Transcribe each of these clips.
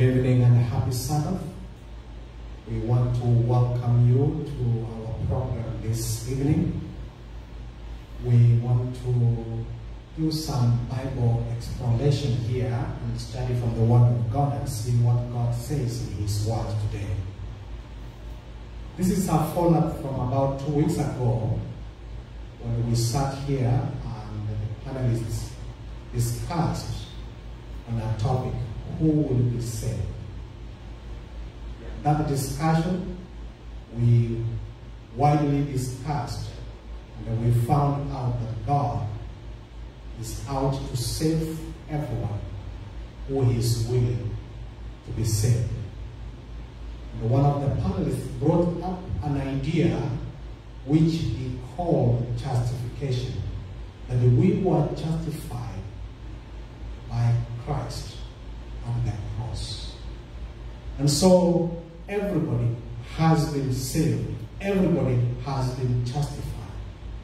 Good evening and happy Sabbath. We want to welcome you to our program this evening. We want to do some Bible exploration here and study from the Word of God and see what God says in His Word today. This is a follow-up from about two weeks ago when we sat here and the panelists discussed on a topic, who will be saved? That discussion we widely discussed and we found out that God is out to save everyone who is willing to be saved. And one of the panelists brought up an idea which he called justification. That we were justified by Christ on the cross. And so everybody has been saved. Everybody has been justified.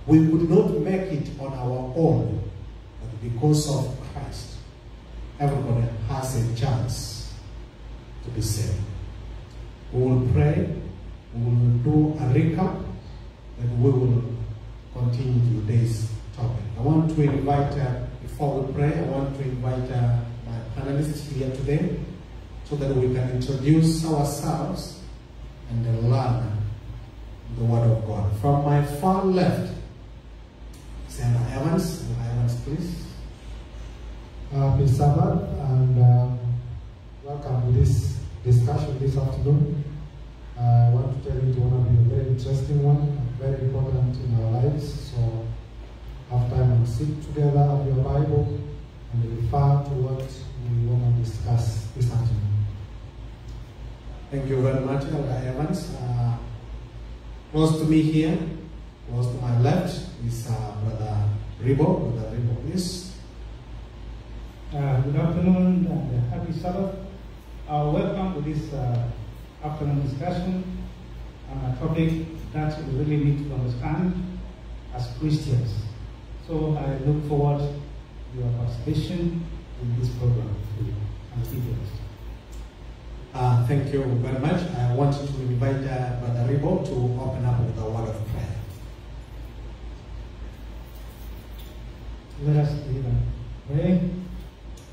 We would not make it on our own, but because of Christ, everybody has a chance to be saved. We will pray, we will do a recap, and we will continue today's topic. I want to invite, uh, before we pray, I want to invite uh, panelists here today so that we can introduce ourselves and learn the Word of God. From my far left, Sarah Evans. Sarah Evans, please. Happy Sabbath and uh, welcome to this discussion this afternoon. Uh, I want to tell you it will be a very interesting one, very important in our lives. So, have time and sit together, have your Bible, and refer to what we want to discuss this afternoon. Thank you very much, Elder Evans. Uh, close to me here, close to my left, is uh, Brother Ribo. Brother Ribo, please. Uh, good afternoon and happy Sabbath. Uh, welcome to this uh, afternoon discussion on a topic that we really need to understand as Christians. So I look forward to your participation in this program and details. Uh, thank you very much. I want to invite uh, Brother Ribo to open up with a word of prayer. Let us even pray.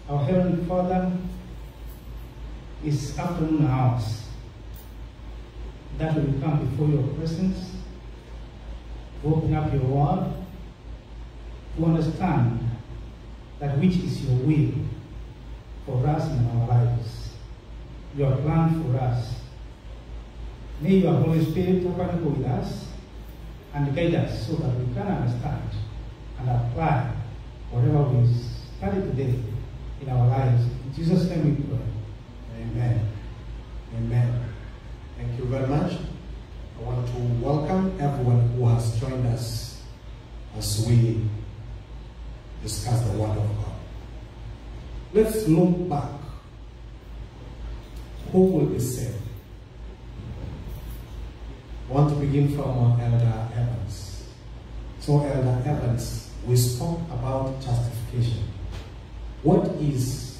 Our Heavenly Father, is afternoon hours that we come before your presence, open up your word, to understand that which is your will for us in our lives, your plan for us. May your Holy Spirit accompany with us and guide us so that we can understand and apply whatever we study today in our lives. In Jesus' name we pray. Amen. Amen. Thank you very much. I want to welcome everyone who has joined us as we discuss the Word of God. Let's look back. Who will be saved? I want to begin from uh, Elder Evans. So, Elder Evans, we spoke about justification. What is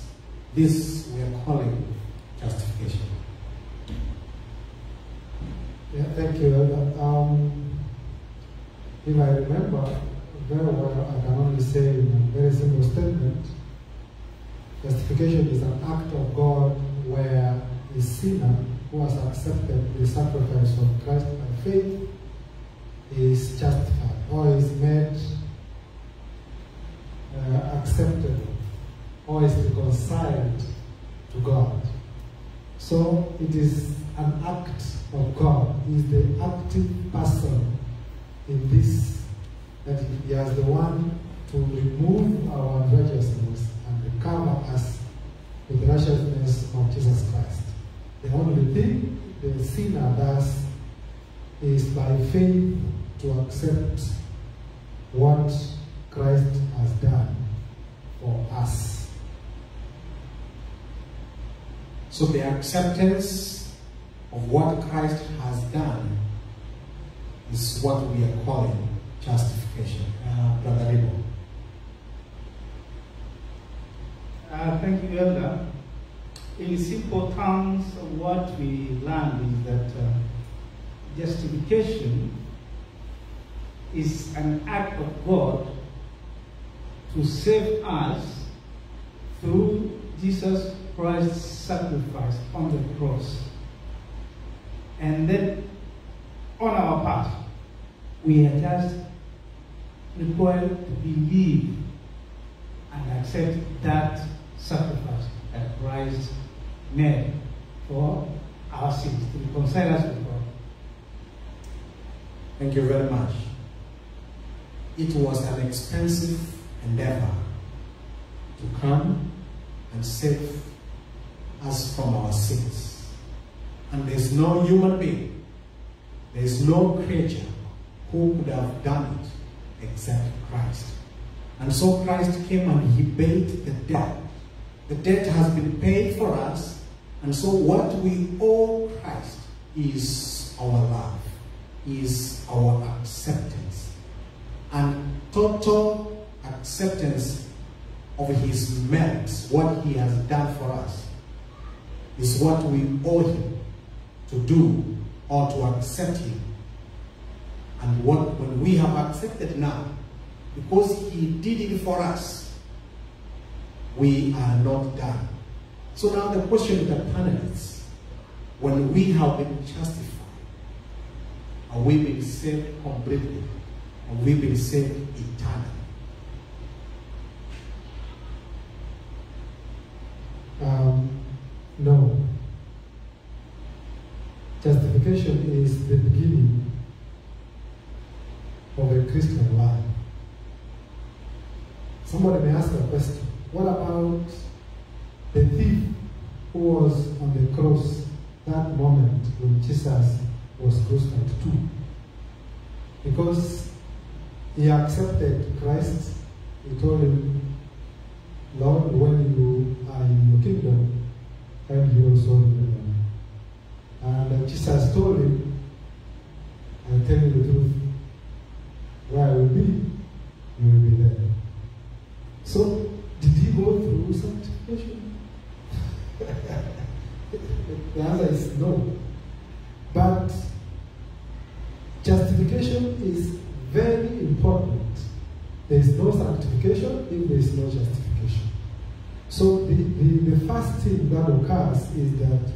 this we are calling justification? Yeah, thank you. Um, if I remember very well, I can only say in a very simple statement justification is an act of God where a sinner who has accepted the sacrifice of Christ by faith is justified or is made uh, acceptable or is reconciled to God. So it is an act of God. He is the active person in this, that he is the one to remove our unrighteousness and recover us with the righteousness of Jesus Christ. The only thing the sinner does is by faith to accept what Christ has done for us. So the acceptance of what Christ has done is what we are calling justification. Uh, Brother Ribo. Uh, thank you, Elder. In simple terms, what we learn is that uh, justification is an act of God to save us through Jesus Christ's sacrifice on the cross. And then on our part, we are just required to believe and accept that sacrifice that Christ made for our sins, to reconcile us with God. Thank you very much. It was an expensive endeavor to come and save us from our sins. And there's no human being, there's no creature who could have done it except Christ. And so Christ came and he paid the debt. The debt has been paid for us, and so what we owe Christ is our love, is our acceptance, and total acceptance of his merits, what he has done for us, is what we owe him to do or to accept him. And what when we have accepted now, because he did it for us, we are not done. So now the question to the panelists, when we have been justified, are we been saved completely? Are we been saved eternally? Um, no. Justification is the beginning of a Christian life. Somebody may ask a question what about the thief who was on the cross that moment when Jesus was crucified too? Because he accepted Christ, he told him, Lord, when you are in your kingdom, and he also in the And Jesus told him, I tell you the truth, where I will be, you will be there. So, did he go through sanctification? the answer is no. But justification is very important. There is no sanctification if there is no justification. So the, the, the first thing that occurs is that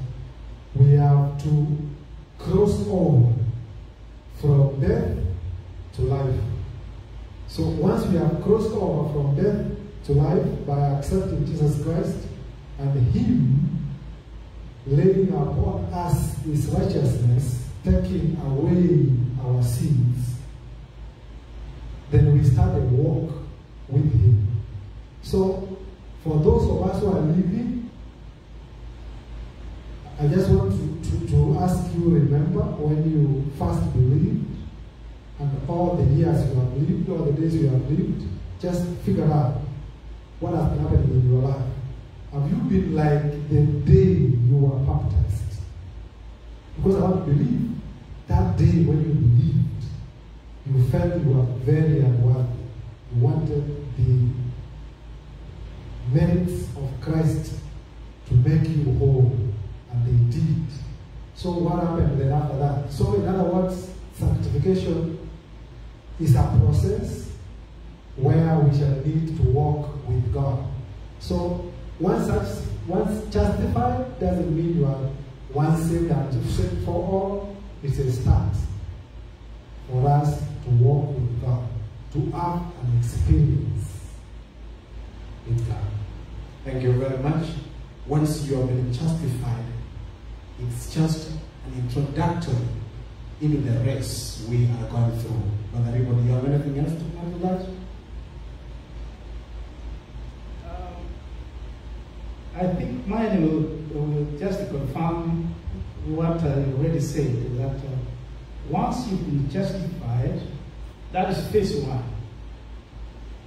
we have to cross over from death to life. So once we have crossed over from death to life by accepting Jesus Christ and Him laying upon us His righteousness, taking away our sins, then we start a walk with Him. So, for those of us who are living, I just want to, to, to ask you remember when you first believed and all the years you have lived, all the days you have lived, just figure out what has been happening in your life. Have you been like the day you were baptized? Because I want to believe that day when you believed, you felt you were very unworthy. You wanted the merits of Christ to make you whole, and they did. So what happened then after that? So in other words, sanctification is a process where we shall need to walk with God. So once once justified doesn't mean you are once saved and saved for all. It's a start for us to walk with God, to have an experience with God. Thank you very much. Once you have been justified, it's just an introductory into the race we are going through. Brother Ribo, do you have anything else to add to that? Um, I think mine will, will just confirm what I already said that uh, once you've been justified, that is phase one.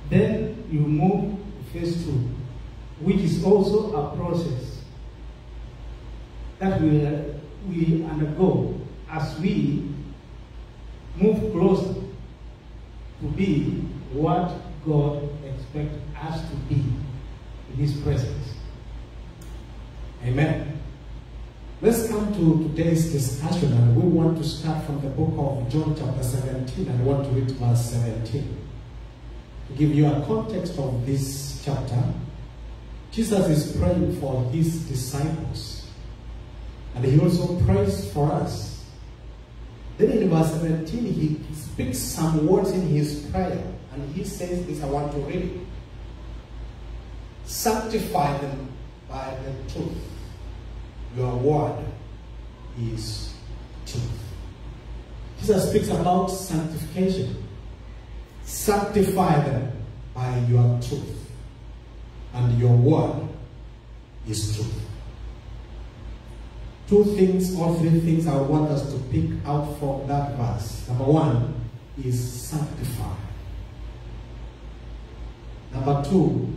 Then you move to phase two, which is also a process that we, uh, we undergo as we move closer to be what God expects us to be in His presence. Amen. Let's come to today's discussion, and we want to start from the book of John, chapter 17, and I want to read verse 17. To give you a context of this chapter, Jesus is praying for his disciples, and he also prays for us. Then in verse 17, he speaks some words in his prayer, and he says this, I want to read it. Sanctify them by the truth. Your word is truth. Jesus speaks about sanctification. Sanctify them by your truth. And your word is truth. Two things or three things I want us to pick out from that verse. Number one is sanctify. Number two,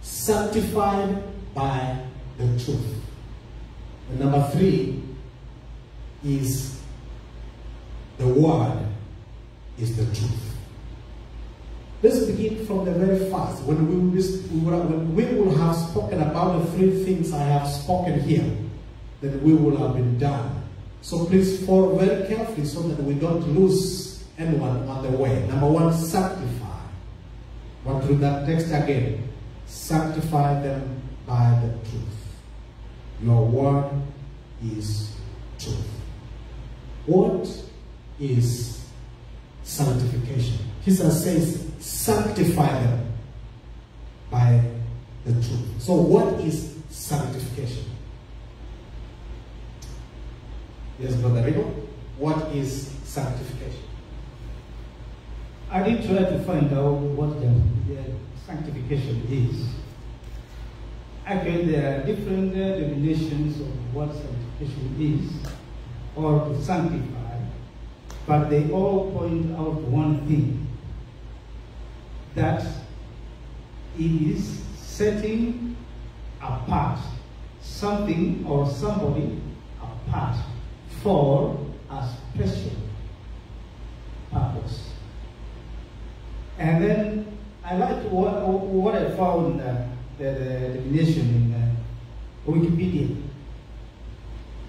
sanctified by the truth. And number three is the word is the truth. Let's begin from the very first. When we, when we will have spoken about the three things I have spoken here, then we will have been done. So please follow very carefully so that we don't lose anyone on the way. Number one, sanctify. Want through that text again. Sanctify them by the truth. Your word is truth. What is sanctification? Jesus says, sanctify them by the truth. So what is sanctification? Yes, Brother Ribo. What is sanctification? I did try to find out what the, the sanctification is. Again, there are different uh, definitions of what sanctification is, or to sanctify, but they all point out one thing that is setting apart something or somebody apart for a special purpose. And then I like what, what I found uh, the, the definition in uh, Wikipedia.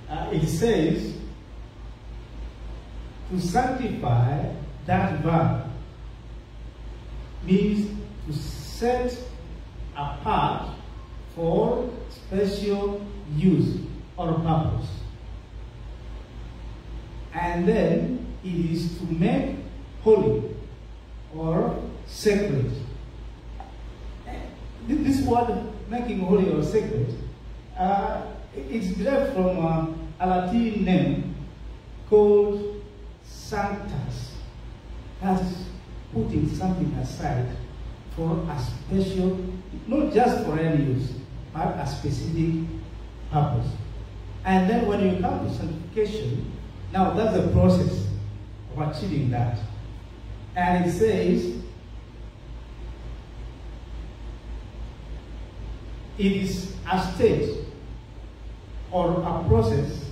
Uh, it says to sanctify that verb means to set apart for special use or purpose. And then it is to make holy or sacred. This word making holy or sacred, uh, it's derived from uh, a Latin name called sanctus. That's putting something aside for a special, not just for any use, but a specific purpose. And then when you come to sanctification, now that's the process of achieving that. And it says, it is a state or a process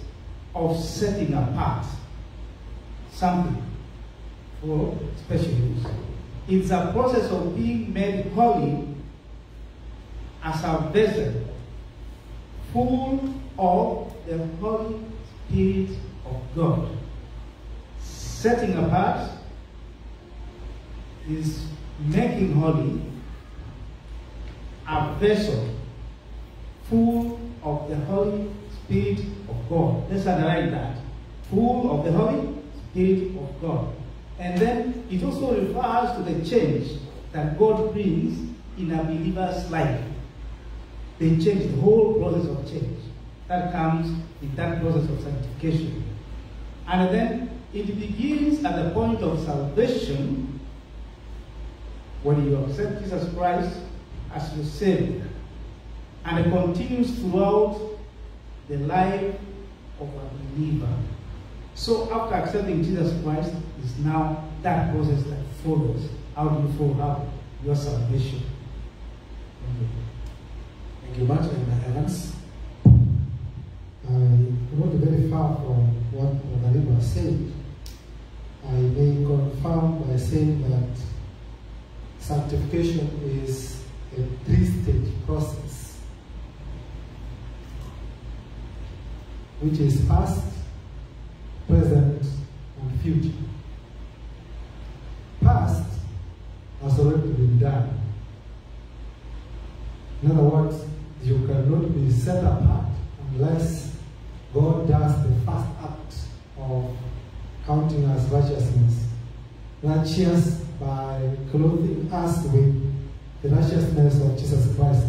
of setting apart something for special use. It's a process of being made holy as a vessel full of the Holy Spirit God. Setting apart is making holy a vessel full of the Holy Spirit of God. Let's underline that. Full of the Holy Spirit of God. And then it also refers to the change that God brings in a believer's life. They change the whole process of change that comes in that process of sanctification. And then it begins at the point of salvation when you accept Jesus Christ as your Savior. And it continues throughout the life of a believer. So after accepting Jesus Christ is now that process that follows. How do you follow up your salvation? Thank you. Thank you much, Evans. I not very far from what Rodrigo said. I may confirm by saying that sanctification is a three-stage process. which is past, present, and future. Past has already been done. In other words, you cannot be set apart unless God does the first act of counting as righteousness. Righteous by clothing us with the righteousness of Jesus Christ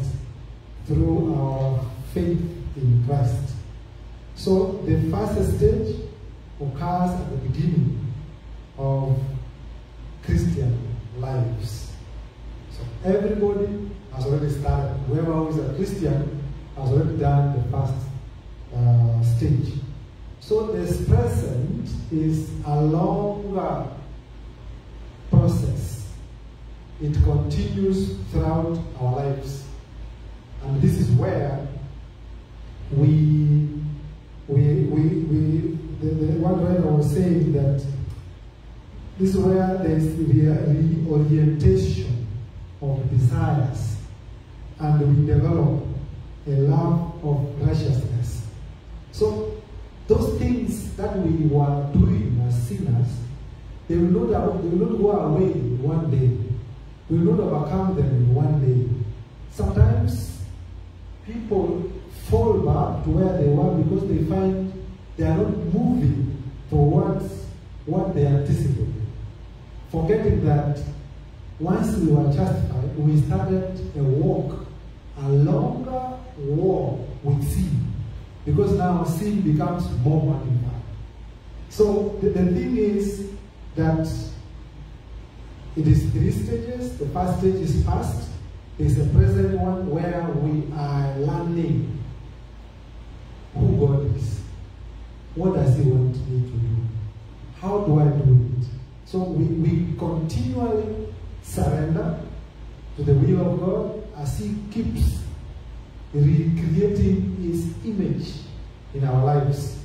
through our faith in Christ. So the first stage occurs at the beginning of Christian lives. So everybody has already started. Whoever is a Christian has already done the first uh, stage. So this present is a longer process. It continues throughout our lives. And this is where we, we, we, we the, the one was saying that this is where there is reorientation of desires and we develop a love of righteousness. So those things that we were doing as sinners, they will not, they will not go away in one day. We will not overcome them in one day. Sometimes people fall back to where they were because they find they are not moving towards what they anticipated. Forgetting that once we were justified, we started a walk, a longer walk with sin. Because now sin becomes more magnified. So the, the thing is that it is three stages. The first stage is past. Is a present one where we are learning who God is. What does He want me to do? How do I do it? So we, we continually surrender to the will of God as He keeps recreating His image in our lives.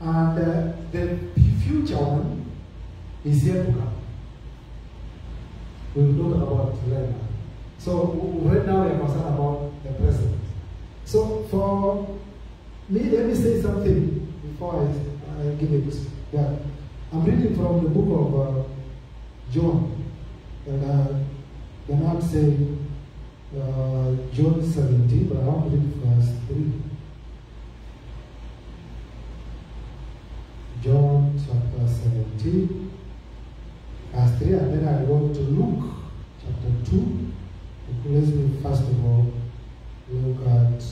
And uh, the future one is yet to come. We will talk about later. So right now we are concerned about the present. So for me, let me say something before I, I give it. Yeah. I'm reading from the book of uh, John. And uh, Bernard said, uh, John 17, but I want to read verse 3. John chapter 17, verse 3, and then I go to Luke chapter 2. Let me first of all look at,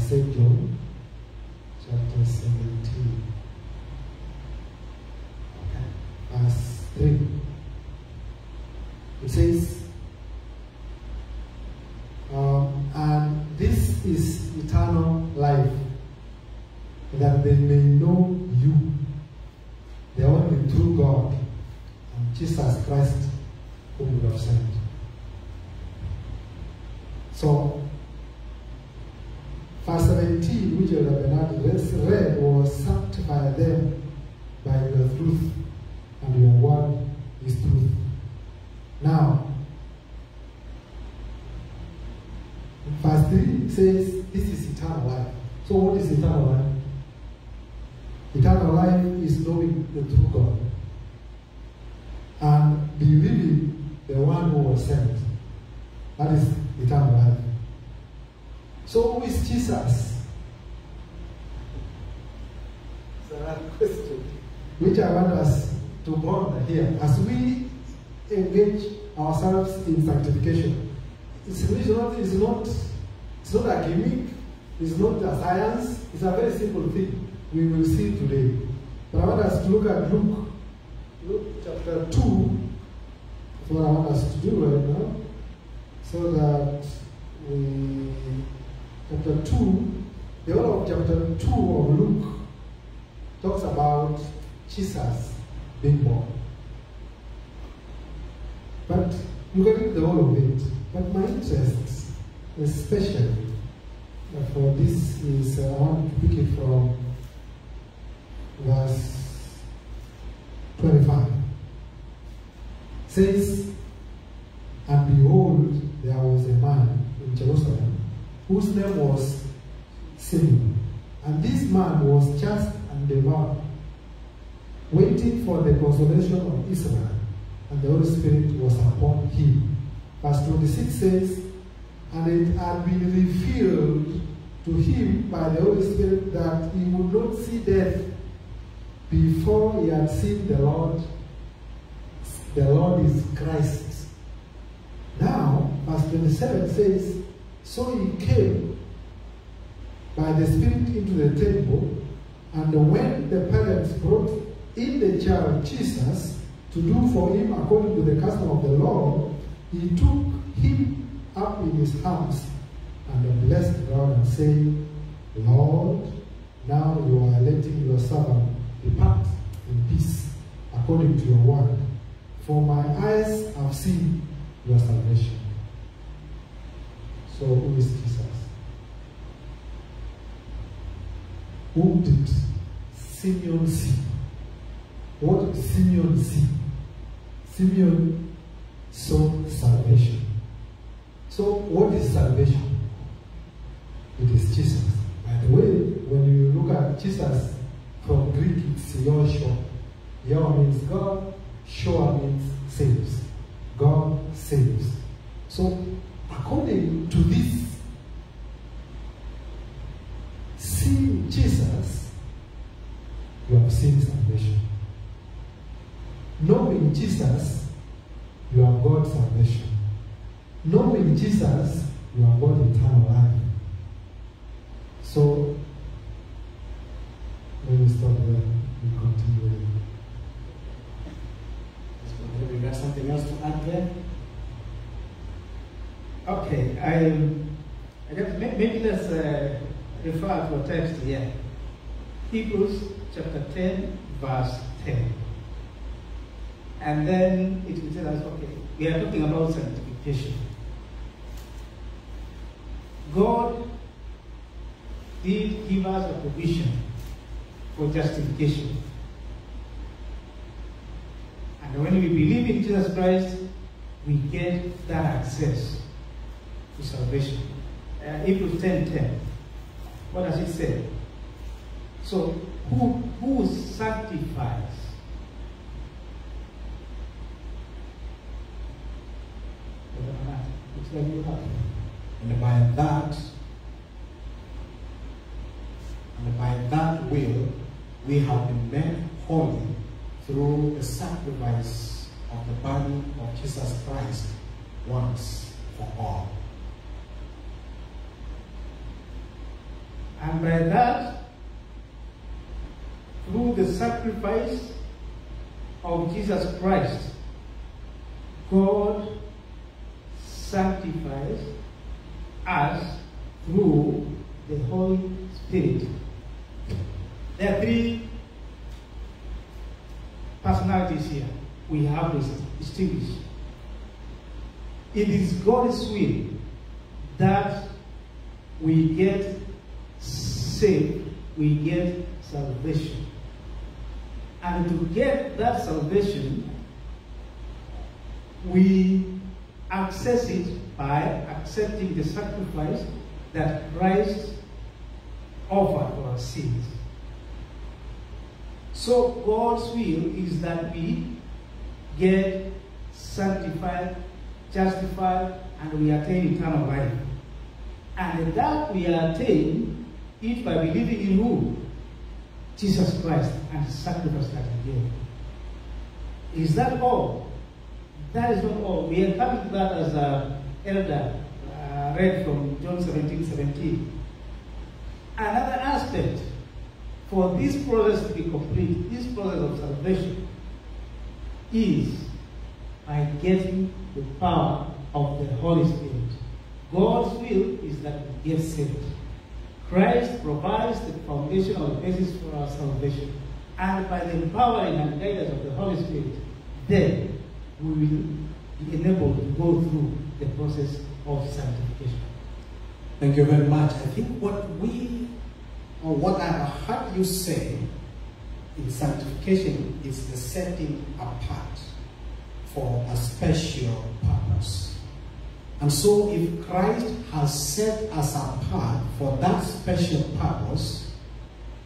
said John chapter 17, okay. verse 3. It says, um, and this is eternal life, that they may know you, the only true God, and Jesus Christ, whom you have sent. So, verse 17, which Elder Bernard read, was sanctify them by your truth, and your word is truth. Now, verse 3 says, This is eternal life. So, what is eternal life? Eternal life is knowing the true God and believing the one who was sent. That is eternal life. So, who is Jesus? It's another question which I want us to ponder here as we engage ourselves in sanctification. It's not, it's not, a gimmick, it's not a science, it's a very simple thing we will see today. But I want us to look at Luke, Luke chapter 2, is what I want us to do right now, so that we, chapter 2, the whole of chapter 2 of Luke talks about Jesus being born. But can read the whole of it. But my interest, especially uh, for this, is uh, I want to pick it from verse 25. says, And behold, there was a man in Jerusalem whose name was Simeon. And this man was just and devout, waiting for the consolation of Israel, and the Holy Spirit was upon him. Verse 26 says, And it had been revealed to him by the Holy Spirit that he would not see death before he had seen the Lord. The Lord is Christ. Now, verse 27 says, So he came by the Spirit into the temple, and when the parents brought in the child Jesus to do for him according to the custom of the law, he took him up in his arms and blessed God and said, Lord, now you are letting your servant depart in peace according to your word. For my eyes have seen your salvation. So who is Jesus? Who did Simeon see? What did Simeon see? Simeon saw salvation. So what is salvation? It is Jesus. By the way, when you look at Jesus from Greek, it's Yoshua. Yah means God, Shua means saves. God saves. So, according to this, seeing Jesus, you have seen salvation. Knowing Jesus, you have got salvation. Knowing Jesus, you have got eternal life. So, let me stop there and continue. Have you got something else to add there? Okay, I, I maybe let's uh, refer to a text here. Hebrews chapter 10, verse 10. And then it will tell us, okay, we are talking about sanctification. God did give us a provision for justification. And when we believe in Jesus Christ, we get that access to salvation. Uh, Hebrews 10 10. What does it say? So, who, who sanctifies? Which one you have? And by that, and by that will, we have been made holy through the sacrifice of the body of Jesus Christ once for all. And by that, through the sacrifice of Jesus Christ, God sanctifies us through the Holy Spirit. There are three personalities here we have to distinguish. It is God's will that we get saved, we get salvation. And to get that salvation, we access it by accepting the sacrifice that Christ offered for our sins. So God's will is that we get sanctified, justified, and we attain eternal life. And that we attain it by believing in who? Jesus Christ and the sacrifice that he gave. Is that all? That is not all. We to that as a elder uh, read from John 17 17. Another aspect for this process to be complete, this process of salvation, is by getting the power of the Holy Spirit. God's will is that we get saved. Christ provides the foundation foundational basis for our salvation. And by the empowering and guidance of the Holy Spirit, then we will be enabled to go through the process of sanctification. Thank you very much. I think what we, or what I have heard you say in sanctification is the setting apart for a special purpose. And so, if Christ has set us apart for that special purpose,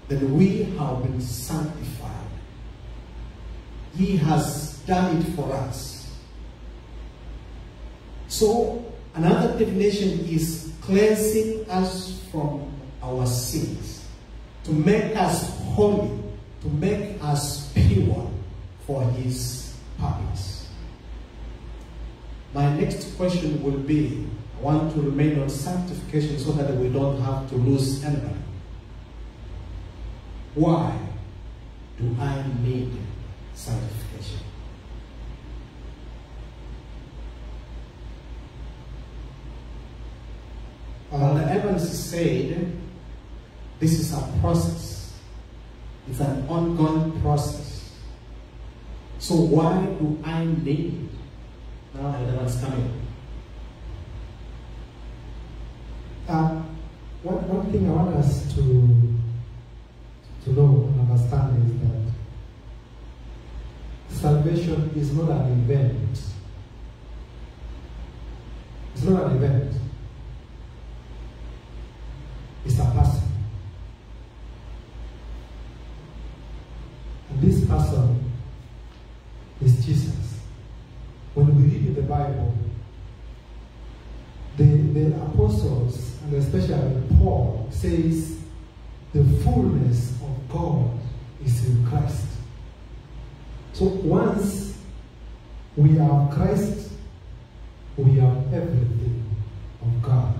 then we have been sanctified. He has done it for us. So, another definition is cleansing us from our sins, to make us holy, to make us pure for His purpose. My next question will be I want to remain on sanctification so that we don't have to lose anybody. Why do I need sanctification? The Evans said this is a process. It's an ongoing process. So why do I need? Now the Evans coming. Uh, one, one thing I want us to to know and understand is that salvation is not an event. It's not an event. It's a person. And this person is Jesus. When we read in the Bible, the, the apostles, and especially Paul, says the fullness of God is in Christ. So once we are Christ, we are everything of God.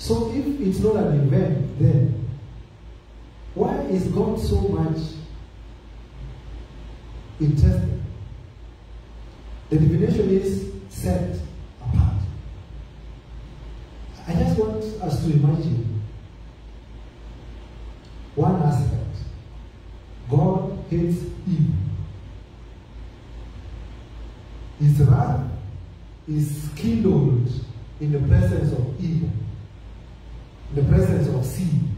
So if it's not an event, then why is God so much interested? The definition is set apart. I just want us to imagine one aspect. God hates evil. His wrath is kindled in the presence of evil, presence of sin.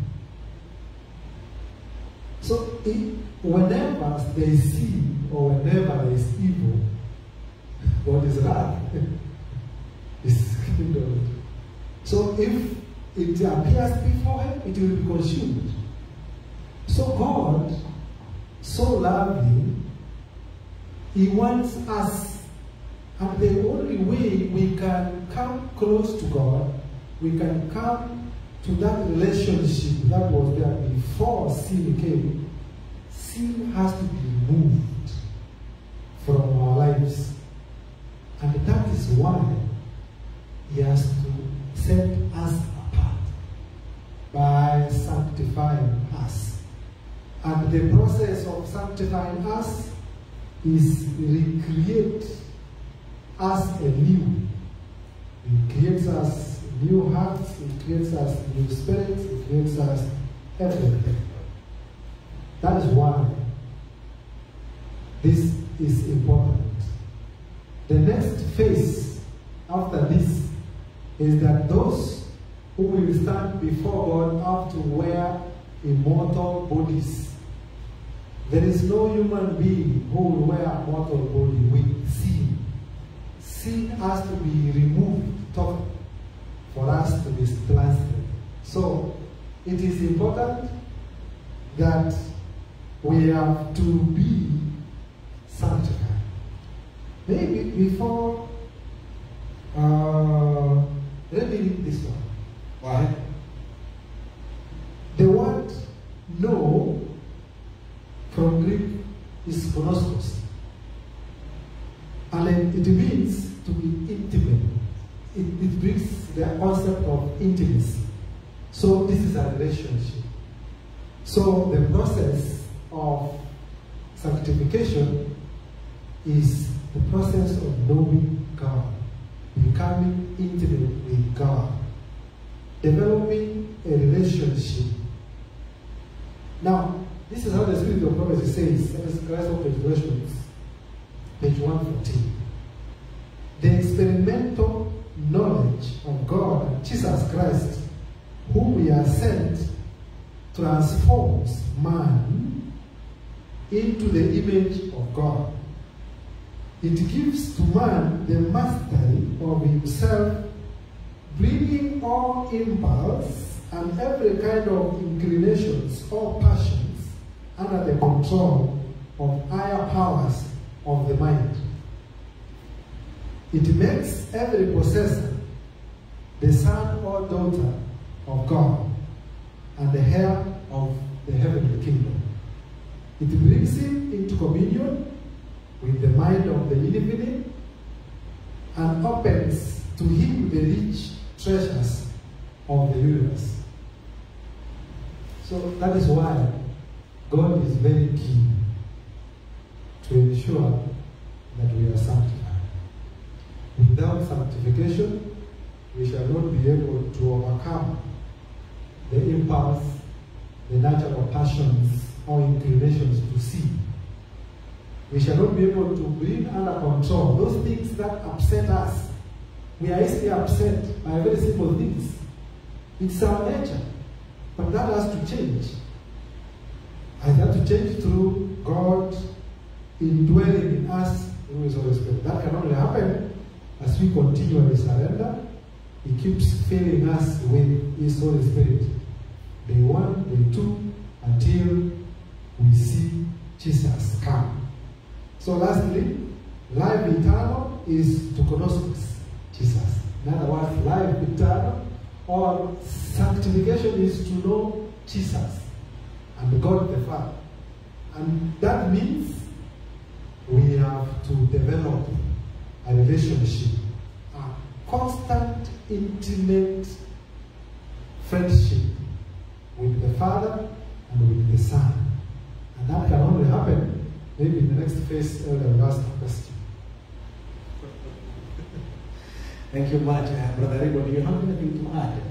So, it, whenever there is sin or whenever there is evil, God is wrath is kindled. So, if it appears before Him, it will be consumed. So, God, so loving, He wants us and the only way we can come close to God, we can come to that relationship that was there before sin came, sin has to be removed from our lives. And that is why He has to set us apart by sanctifying us. And the process of sanctifying us is recreate us anew. It creates us new hearts, it creates us new spirits, it creates us everything. That is why this is important. The next phase after this is that those who will stand before God have to wear immortal bodies. There is no human being who will wear a mortal body with sin sin has to be removed for us to be planted. So it is important that we have to be sanctified. Maybe before, uh, let me read this one. Why? The word know from Greek is konoskos. And it means to be intimate. It, it brings the concept of intimacy. So this is a relationship. So the process of sanctification is the process of knowing God, becoming intimate with God, developing a relationship. Now, this is how the Spirit of prophecy says. Us Christ of Revelations, page 114. The experimental knowledge of God Jesus Christ, whom we are sent, transforms man into the image of God. It gives to man the mastery of himself, bringing all impulse and every kind of inclinations or passions under the control of higher powers of the mind. It makes every possessor the son or daughter of God and the heir of the heavenly kingdom. It brings him into communion with the mind of the infinite and opens to him the rich treasures of the universe. So that is why God is very keen to ensure that we are sanctified. Without sanctification, we shall not be able to overcome the impulse, the natural passions or inclinations to sin. We shall not be able to bring under control those things that upset us. We are easily upset by very simple things. It's our nature. But that has to change. And that to change through God indwelling in us through His Holy Spirit. That can only happen as we continually surrender. He keeps filling us with His Holy Spirit. Day one, day two, until we see Jesus come. So lastly, life eternal is to gnosis, Jesus. In other words, life eternal or sanctification is to know Jesus and God the Father. And that means we have to develop a relationship, a constant, intimate friendship with the Father and with the Son. And that can only happen maybe in the next phase, Elder will ask a question. Thank you much, uh, Brother Ribo. Do you have anything to add?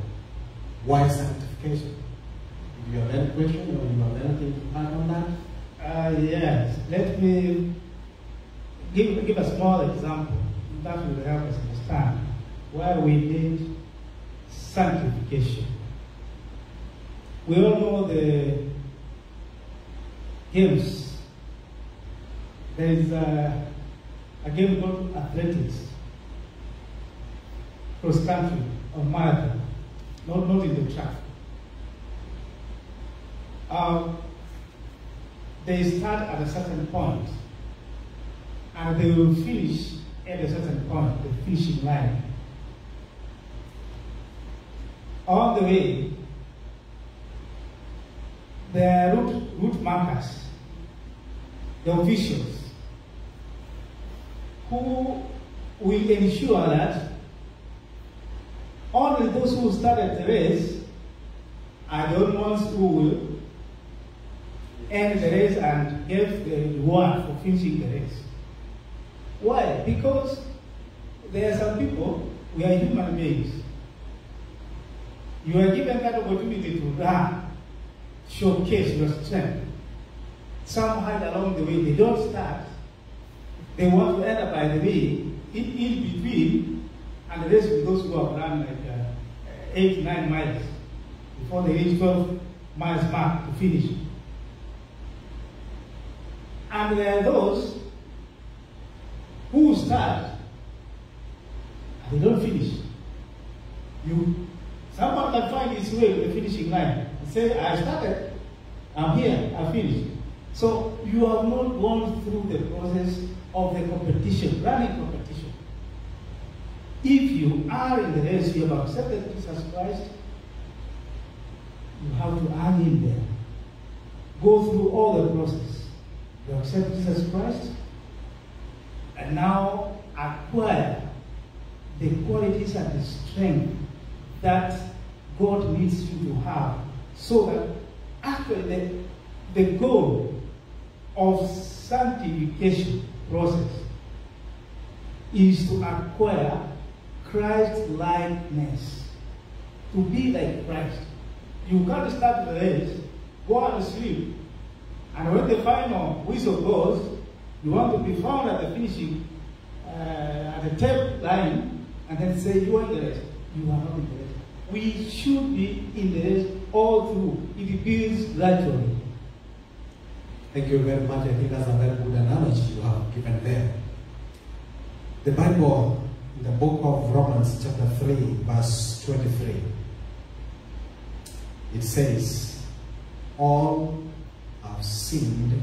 Why sanctification? Do you have any question or do you have anything to add on that? Uh, yes, let me give, give a small example that will help us understand why we need sanctification. We all know the games. There is a, a game called athletics, cross country or marathon, not, not in the track. Um, they start at a certain point and they will finish at a certain point, the finishing line. On the way, the route, route markers, the officials, who will ensure that only those who started the race are the ones who will end the race and give the reward for finishing the race. Why? Because there are some people, we are human beings. You are given that opportunity to run, showcase your strength. Some hide along the way, they don't start. They want to end up by the way, in, in between, and the rest of those who have run like uh, eight, nine miles before they reach 12 miles mark to finish. And there are those who start and they don't finish. You, someone can find his way to the finishing line and say, I started, I'm here, I finished. So you have not gone through the process of the competition, running competition. If you are in the race, you have accepted Jesus Christ, you have to hang in there. Go through all the process. You accept Jesus Christ, and now acquire the qualities and the strength that God needs you to have so that actually the, the goal of sanctification process is to acquire Christ likeness, to be like Christ. You can't start the race, go and sleep, and when the final whistle goes, you want to be found at the finishing, uh, at the tape line, and then say you are in the race. You are not in the race. We should be in the race all through. It builds gradually. Thank you very much. I think that's a very good analogy you have given there. The Bible, in the book of Romans, chapter 3, verse 23. it says, All have sinned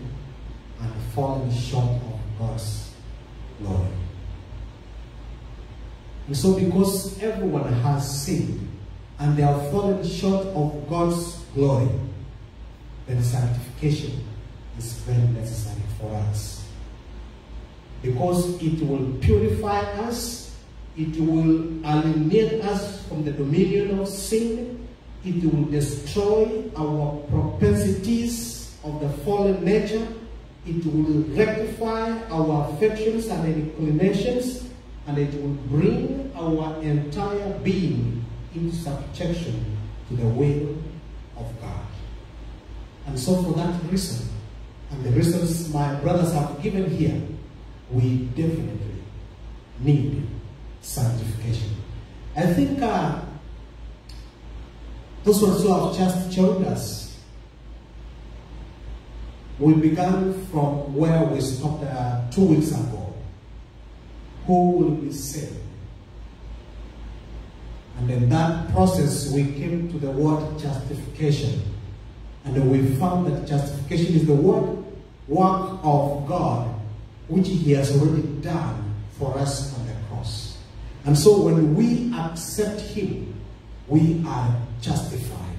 and fallen short of God's glory. And so, because everyone has sinned and they have fallen short of God's glory, then sanctification is very necessary for us. Because it will purify us, it will alienate us from the dominion of sin, it will destroy our propensities of the fallen nature, it will rectify our affections and inclinations, and it will bring our entire being in subjection to the will of God. And so, for that reason, and the reasons my brothers have given here, we definitely need sanctification. I think uh, those ones who have just joined us, we began from where we stopped uh, two weeks ago. Who will be saved? And in that process, we came to the word justification. And we found that justification is the word work of God, which He has already done for us on the cross. And so when we accept Him, we are justified.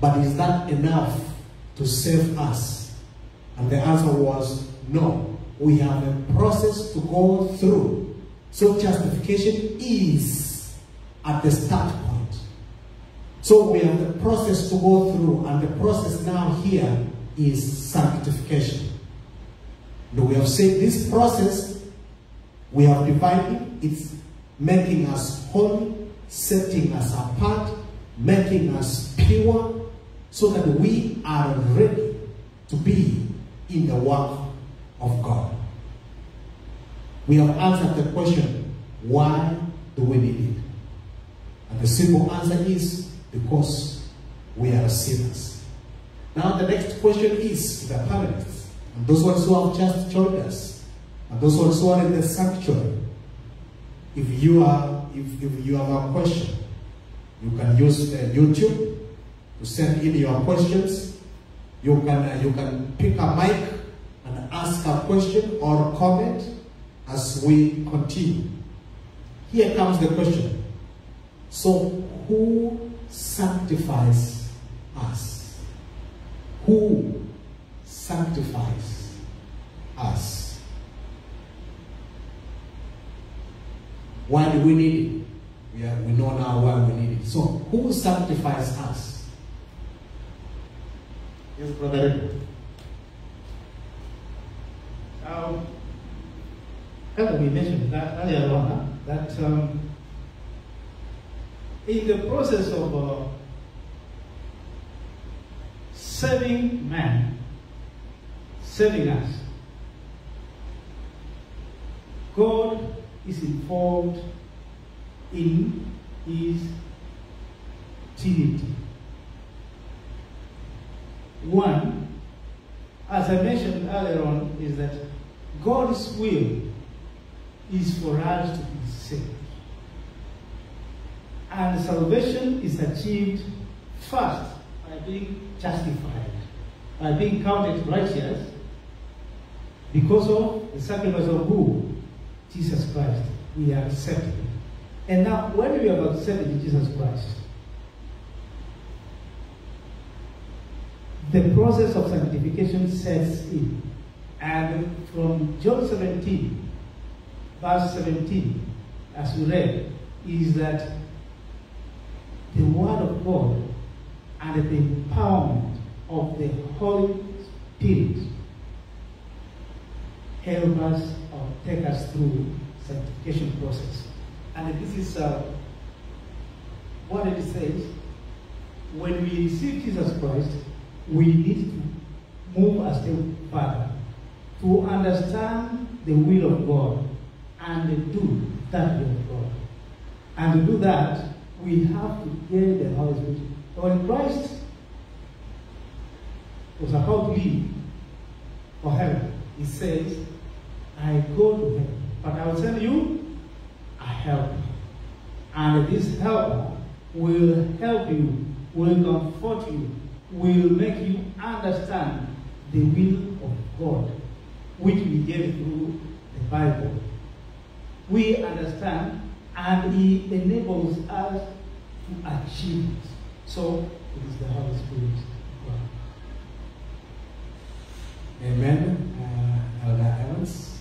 But is that enough to save us? And the answer was no. We have a process to go through. So justification is at the start point. So we have the process to go through, and the process now here is sanctification. And we have said this process, we have divided, it's making us holy, setting us apart, making us pure, so that we are ready to be in the work of God. We have answered the question, why do we need it? And the simple answer is because we are sinners. Now the next question is the panelists, and those ones who have just joined us, and those ones who are in the sanctuary. If you are, if, if you have a question, you can use uh, YouTube to send in your questions. You can uh, you can pick a mic and ask a question or comment as we continue. Here comes the question. So who sanctifies us? Who sanctifies us? Why do we need it? We, are, we know now why we need it. So, who sanctifies us? Yes, brother. Um, as we mentioned that earlier on, that um, in the process of uh, saving man, saving us, God is involved in his Trinity. One, as I mentioned earlier on, is that God's will is for us to be saved. And salvation is achieved first by being justified, by being counted righteous because of the sacrifice of who? Jesus Christ. We are accepted. And now, when we have accepted Jesus Christ, the process of sanctification sets in. And from John 17, verse 17, as we read, is that the Word of God and the empowerment of the Holy Spirit help us or take us through sanctification process. And this is uh, what it says. When we receive Jesus Christ, we need to move a step further to understand the will of God and to do that will of God. And to do that, we have to get the Holy Spirit. When Christ was about to leave for heaven, he says, I go to heaven, but I will send you a helper. And this helper will help you will comfort you, will make you understand the will of God, which we get through the Bible. We understand, and He enables us to achieve it. So, it is the Holy Spirit. God. Amen. Uh, Elder Evans.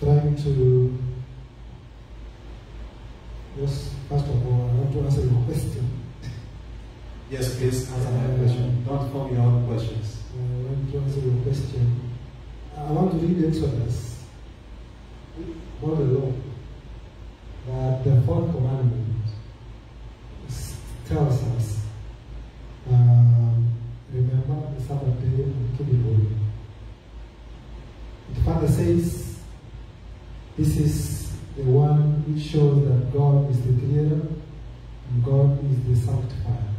trying to just first of all, I want to answer your question. Yes, please answer my question. Don't form your own questions. I want to answer your question. I want to read Exodus, not the law, that the fourth commandment tells us, um, remember the Sabbath day keep it holy. The Father says, this is the one which shows that God is the creator and God is the sanctifier.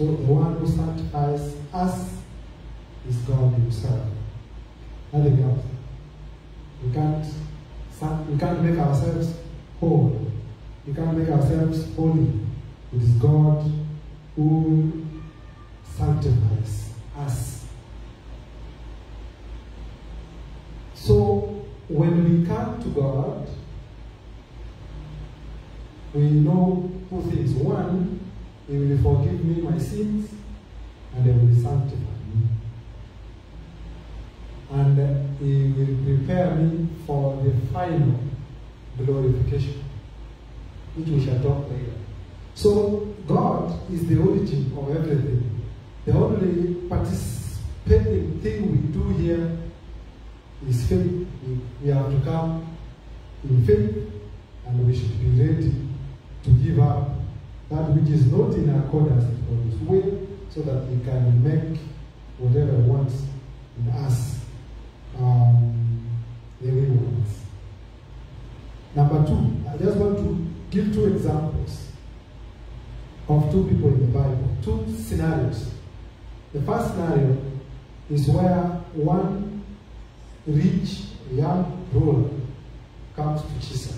So the one who sanctifies us is God Himself. Nothing else. We can't, we can't make ourselves whole. We can't make ourselves holy. It is God who sanctifies us. So when we come to God, we know two things. One, He will forgive me my sins and He will sanctify me. And uh, He will prepare me for the final glorification, which we shall talk later. So, God is the origin of everything. The only participating thing we do here is faith. We, we have to come in faith and we should be ready to give up that which is not in accordance with God's will so that He can make whatever wants in us um, the way. Number two, I just want to give two examples of two people in the Bible, two scenarios. The first scenario is where one rich young ruler comes to Jesus.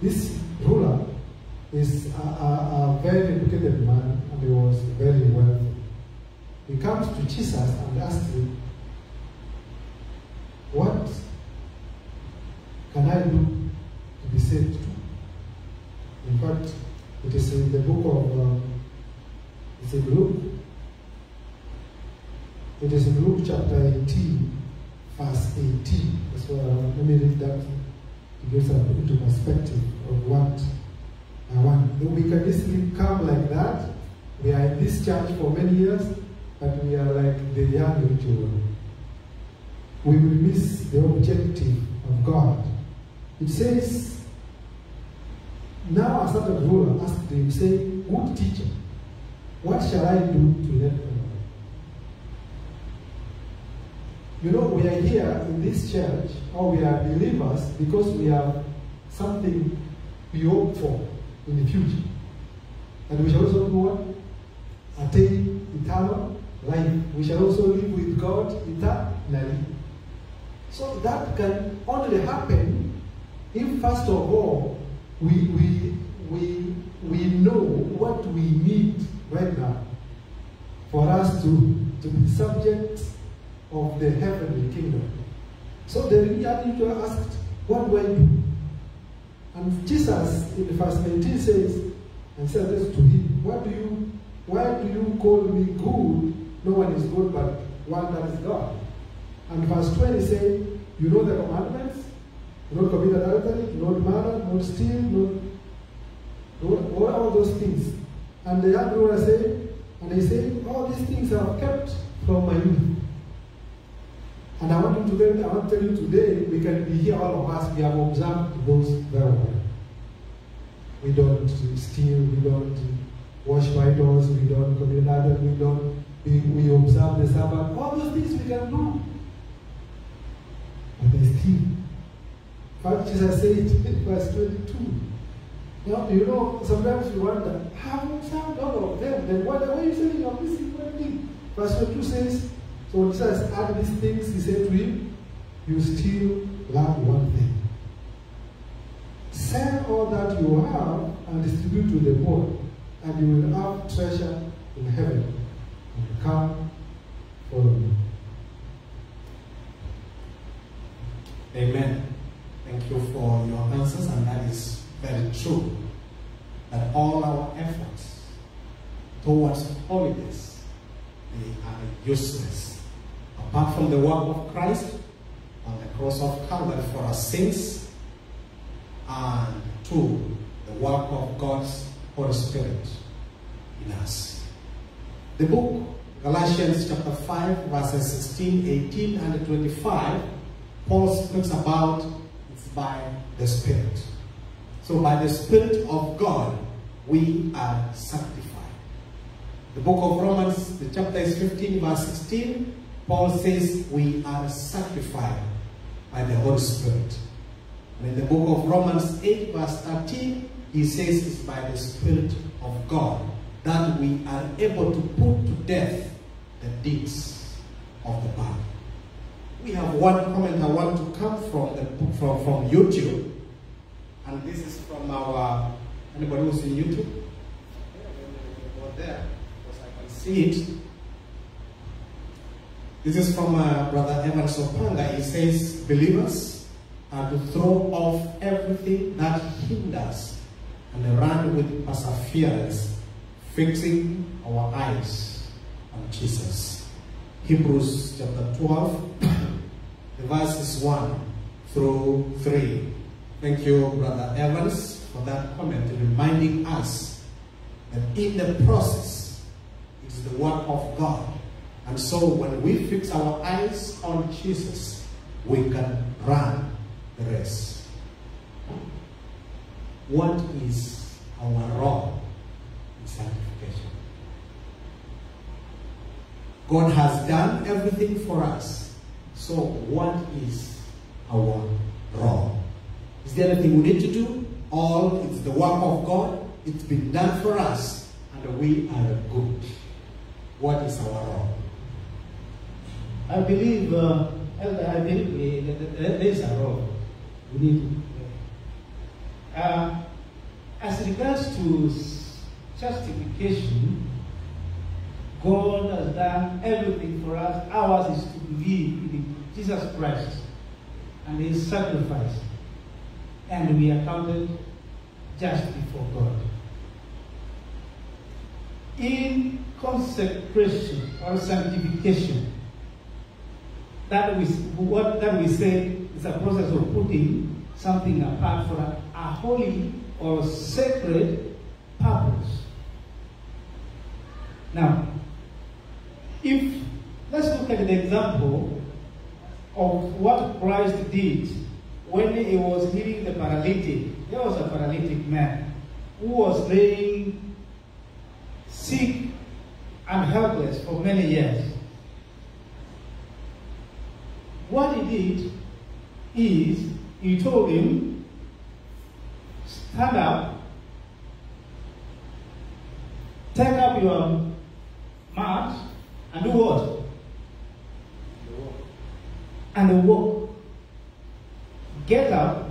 This ruler is a, a, a very educated man and he was very wealthy. He comes to Jesus and asks him, What can I do to be saved? In fact, it is in the book of um, it's in Luke. It is in Luke chapter 18, verse 18. That's why let me read that to give some into perspective of what I want. We can easily come like that. We are in this church for many years, but we are like the young ruler. We will miss the objective of God. It says, now a certain ruler asked him, saying, Good teacher, what shall I do to let them You know, we are here in this church, or we are believers because we have something we hope for in the future. And we shall also do what? Attain eternal life. We shall also live with God eternally. So that can only happen if, first of all, we, we, we, we know what we need right now for us to, to be subject of the heavenly kingdom. So the young asked, What do I do? And Jesus in verse 19 says, and said this to him, What do you why do you call me good? No one is good but one that is God. And verse 20 says, You know the commandments? Do not commit adultery, do not murder, do not steal, not, all, all those things. And the young ruler said, and he said, All these things I have kept from my youth. And I want to tell, I want to tell you today, we can be here, all of us, we have observed those very well. We don't steal, we don't worship idols, we don't commit adultery, we don't, we, we observe the Sabbath, all those things we can do. But they. In fact, Jesus said in verse 22. Now, you know, sometimes you wonder, how observed all of them? Then what, are you saying you're missing one thing? Verse 22 says, so when Jesus added these things, he said to him, You still lack one thing. Sell all that you have and distribute to the poor, and you will have treasure in heaven. And come, follow me. Amen. Thank you for your answers, and that is very true. That all our efforts towards holiness they are useless. Apart from the work of Christ on the cross of Calvary for our sins, and two, the work of God's Holy Spirit in us. The book, Galatians chapter 5, verses 16, 18, and 25, Paul speaks about it's by the Spirit. So by the Spirit of God, we are sanctified. The book of Romans, the chapter is 15, verse 16, Paul says we are sanctified by the Holy Spirit. And in the book of Romans 8, verse 13, he says it's by the Spirit of God that we are able to put to death the deeds of the body. We have one comment I want to come from the from, from YouTube. And this is from our anybody who's in YouTube? Over there, because I can see it. This is from uh, Brother Evan Sopanga. He says, believers are to throw off everything that hinders and run with perseverance, fixing our eyes on Jesus. Hebrews chapter 12, the verses 1 through 3. Thank you, Brother Evans, for that comment, reminding us that in the process, it is the work of God. And so when we fix our eyes on Jesus, we can run the race. What is our role in sanctification? God has done everything for us. So what is our role? Is there anything we need to do? All it's the work of God. It's been done for us, and we are good. What is our role? I believe, uh, I believe that there is a role we need to play. Uh, as regards to justification, God has done everything for us. Ours is to believe in Jesus Christ and His sacrifice, and we are counted just before God. In consecration or sanctification, that we what that we say is a process of putting something apart for a, a holy or sacred purpose. Now, if let's look at the example of what Christ did when he was healing the paralytic. There was a paralytic man who was laying sick and helpless for many years. What he did is he told him, stand up, take up your mat, and do what? And walk. Get up,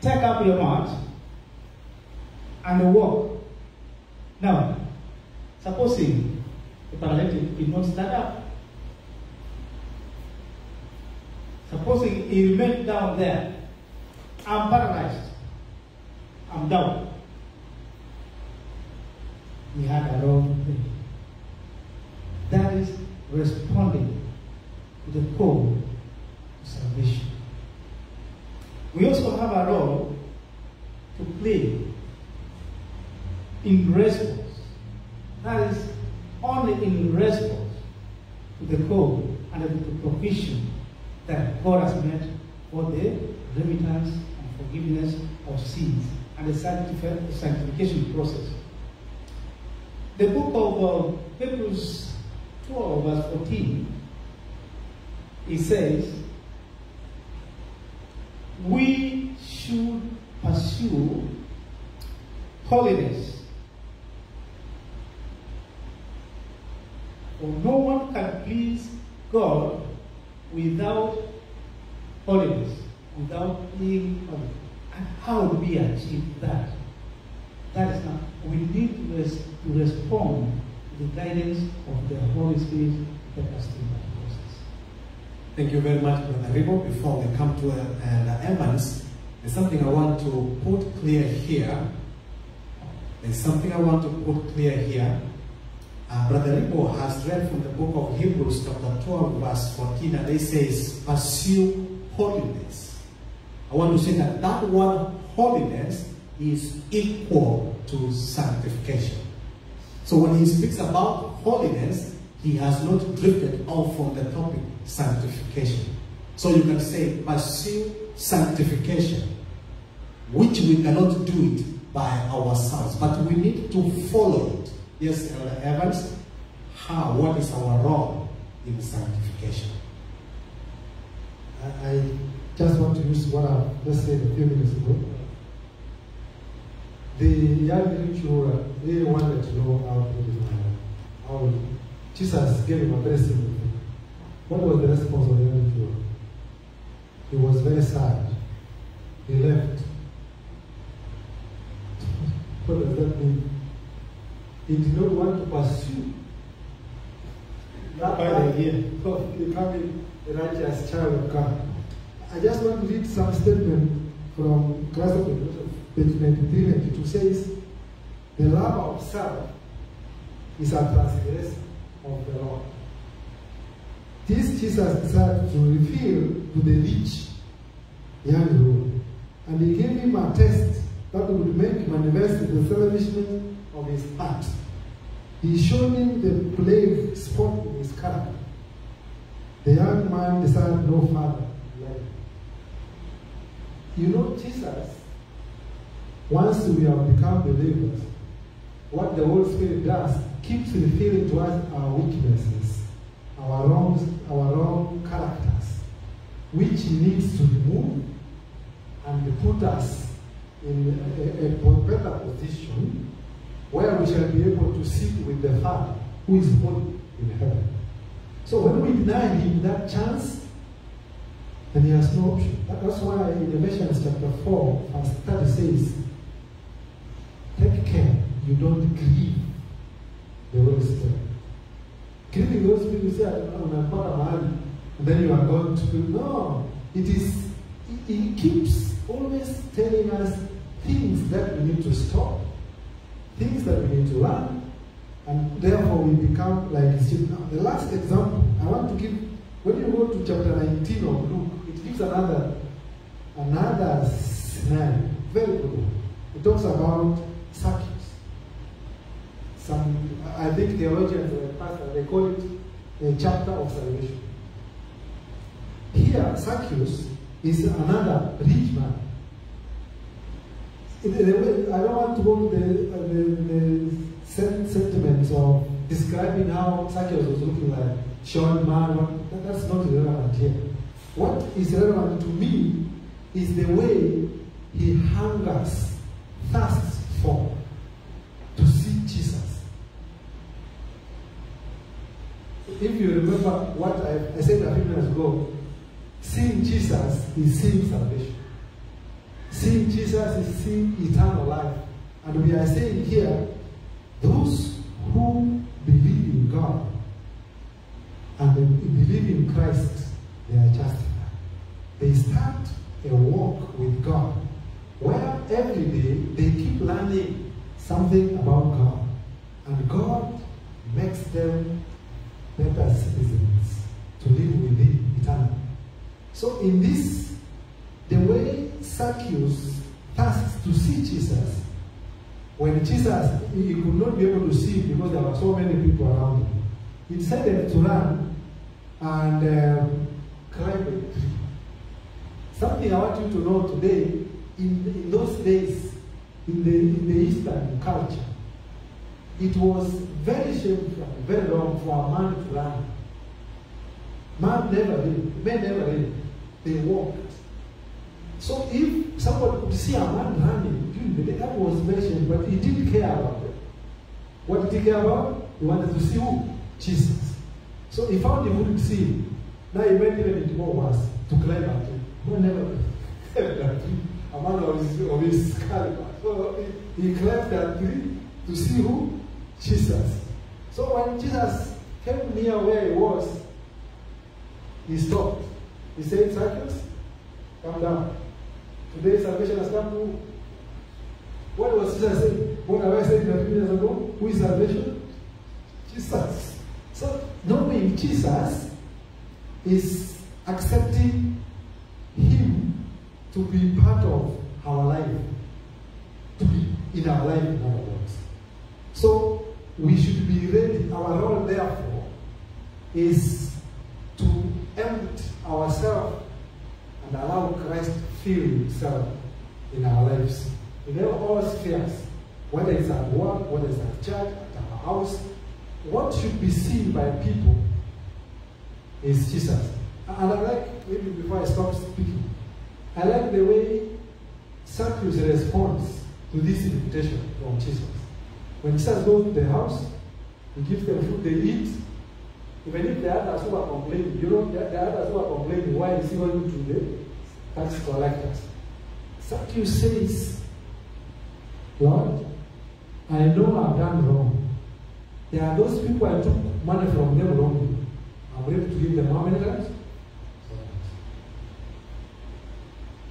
take up your mat, and walk. Now, supposing the paralytic did not stand up, Supposing he remained down there, I'm paralyzed. I'm down. He had a wrong thing. That is responding to the call to salvation. We also have a role to play in response. That is only in response to the call and the provision that God has made for the remittance and forgiveness of sins and the sanctification process. The book of uh, Hebrews 12, verse 14, it says, We should pursue holiness. For no one can please God without holiness, without being holy. And how do we achieve that? That is not. We need to, res- to respond to the guidance of the Holy Spirit that us through that process. Thank you very much, Brother Ribo. Before we come to uh, uh, Evans, there's something I want to put clear here. There's something I want to put clear here. Uh, Brother Ribo has read from the book of Hebrews, chapter 12, verse 14, and it says, Pursue holiness. I want to say that that word holiness is equal to sanctification. So when he speaks about holiness, he has not drifted off from the topic sanctification. So you can say pursue sanctification, which we cannot do it by ourselves, but we need to follow it. Yes, Elder Evans, how, what is our role in sanctification? I, I just want to use what I just said a few minutes ago. The young ruler, they wanted to know how to how Jesus gave him a very simple thing. What was the response of the young rich? He was very sad. He left. what does that mean? He did not want to pursue that the idea of becoming a righteous child of God. I just want to read some statement from Christ of the page 93 92 says, The love of self is a transgression of the law. This Jesus decided to reveal to the rich young ruler, and he gave him a test that would make manifest the selfishness of his heart. He showed him the plague spot in his character. The young man decided no life. You know, Jesus, once we have become believers, what the Holy Spirit does keeps revealing to us our weaknesses, our wrongs, our wrong characters, which needs to remove and put us in a, a, a better position where we shall be able to sit with the Father who is holy in heaven. So when we deny him that chance, then he has no option. That's why in Ephesians chapter 4, verse 30 says, Take care you don't grieve the Holy Spirit. Grieving the Holy Spirit, you say, unapata mahali, and then you are going to No, it is, he keeps always telling us things that we need to stop, things that we need to learn, and therefore we become like his children. Now, the last example I want to give, when you go to chapter 19 of Luke, it gives another another scenario, very good one. It talks about Zacchaeus. Some, I think theologians or pastors, they call it a chapter of salvation. Here, Zacchaeus is another rich man. Way- I don't want to go to the, uh, the, the sen- sentiments of describing how Zacchaeus was looking like, short man. that- That's not relevant here. What is relevant to me is the way he hungers, thirsts for, to see Jesus. If you remember what I, I said a few minutes ago, seeing Jesus is seeing salvation. Seeing Jesus is seeing eternal life. And we are saying here, those who believe in God and believe in Christ, they are justified. They start a walk with God where every day they keep learning something about God. And God makes them better citizens to live with Him eternally. So in this, Zacchaeus thirsts to see Jesus, when Jesus, he could not be able to see because there were so many people around him. He decided to run and um, climb a tree. Something I want you to know today, in, in those days, in the, in the Eastern culture, it was very shameful, very wrong for a man to run. Man never did, men never did. They walked. So if somebody could see a man running the day, that was mentioned, but he didn't care about it. What did he care about? He wanted to see who? Jesus. So he found he wouldn't see him. Now he went even into more worse to climb a tree. Man never climbed a tree. A man of his, of his caliber. So he, he climbed that tree to see who? Jesus. So when Jesus came near where he was, he stopped. He said, Zacchaeus, come down. Today salvation has come. What was Jesus saying? What have I said a few years ago? Who is salvation? Jesus. So knowing Jesus is accepting him to be part of our life. To be in our life, in other words. So we should be ready. Our role, therefore, is to empty ourselves and allow Christ fill himself in our lives. In all spheres, whether it's at work, whether it's at church, at our house, what should be seen by people is Jesus. And I like, maybe before I stop speaking, I like the way Zacchaeus responds to this invitation from Jesus. When Jesus goes to the house, he gives them food, they eat. Even if the others who are complaining, you know, the, the others who are complaining, why is he going to tax collectors? Zacchaeus says, Lord, I know I've done wrong. There are those people I took money from them wrongly. I'm ready to give them how many times?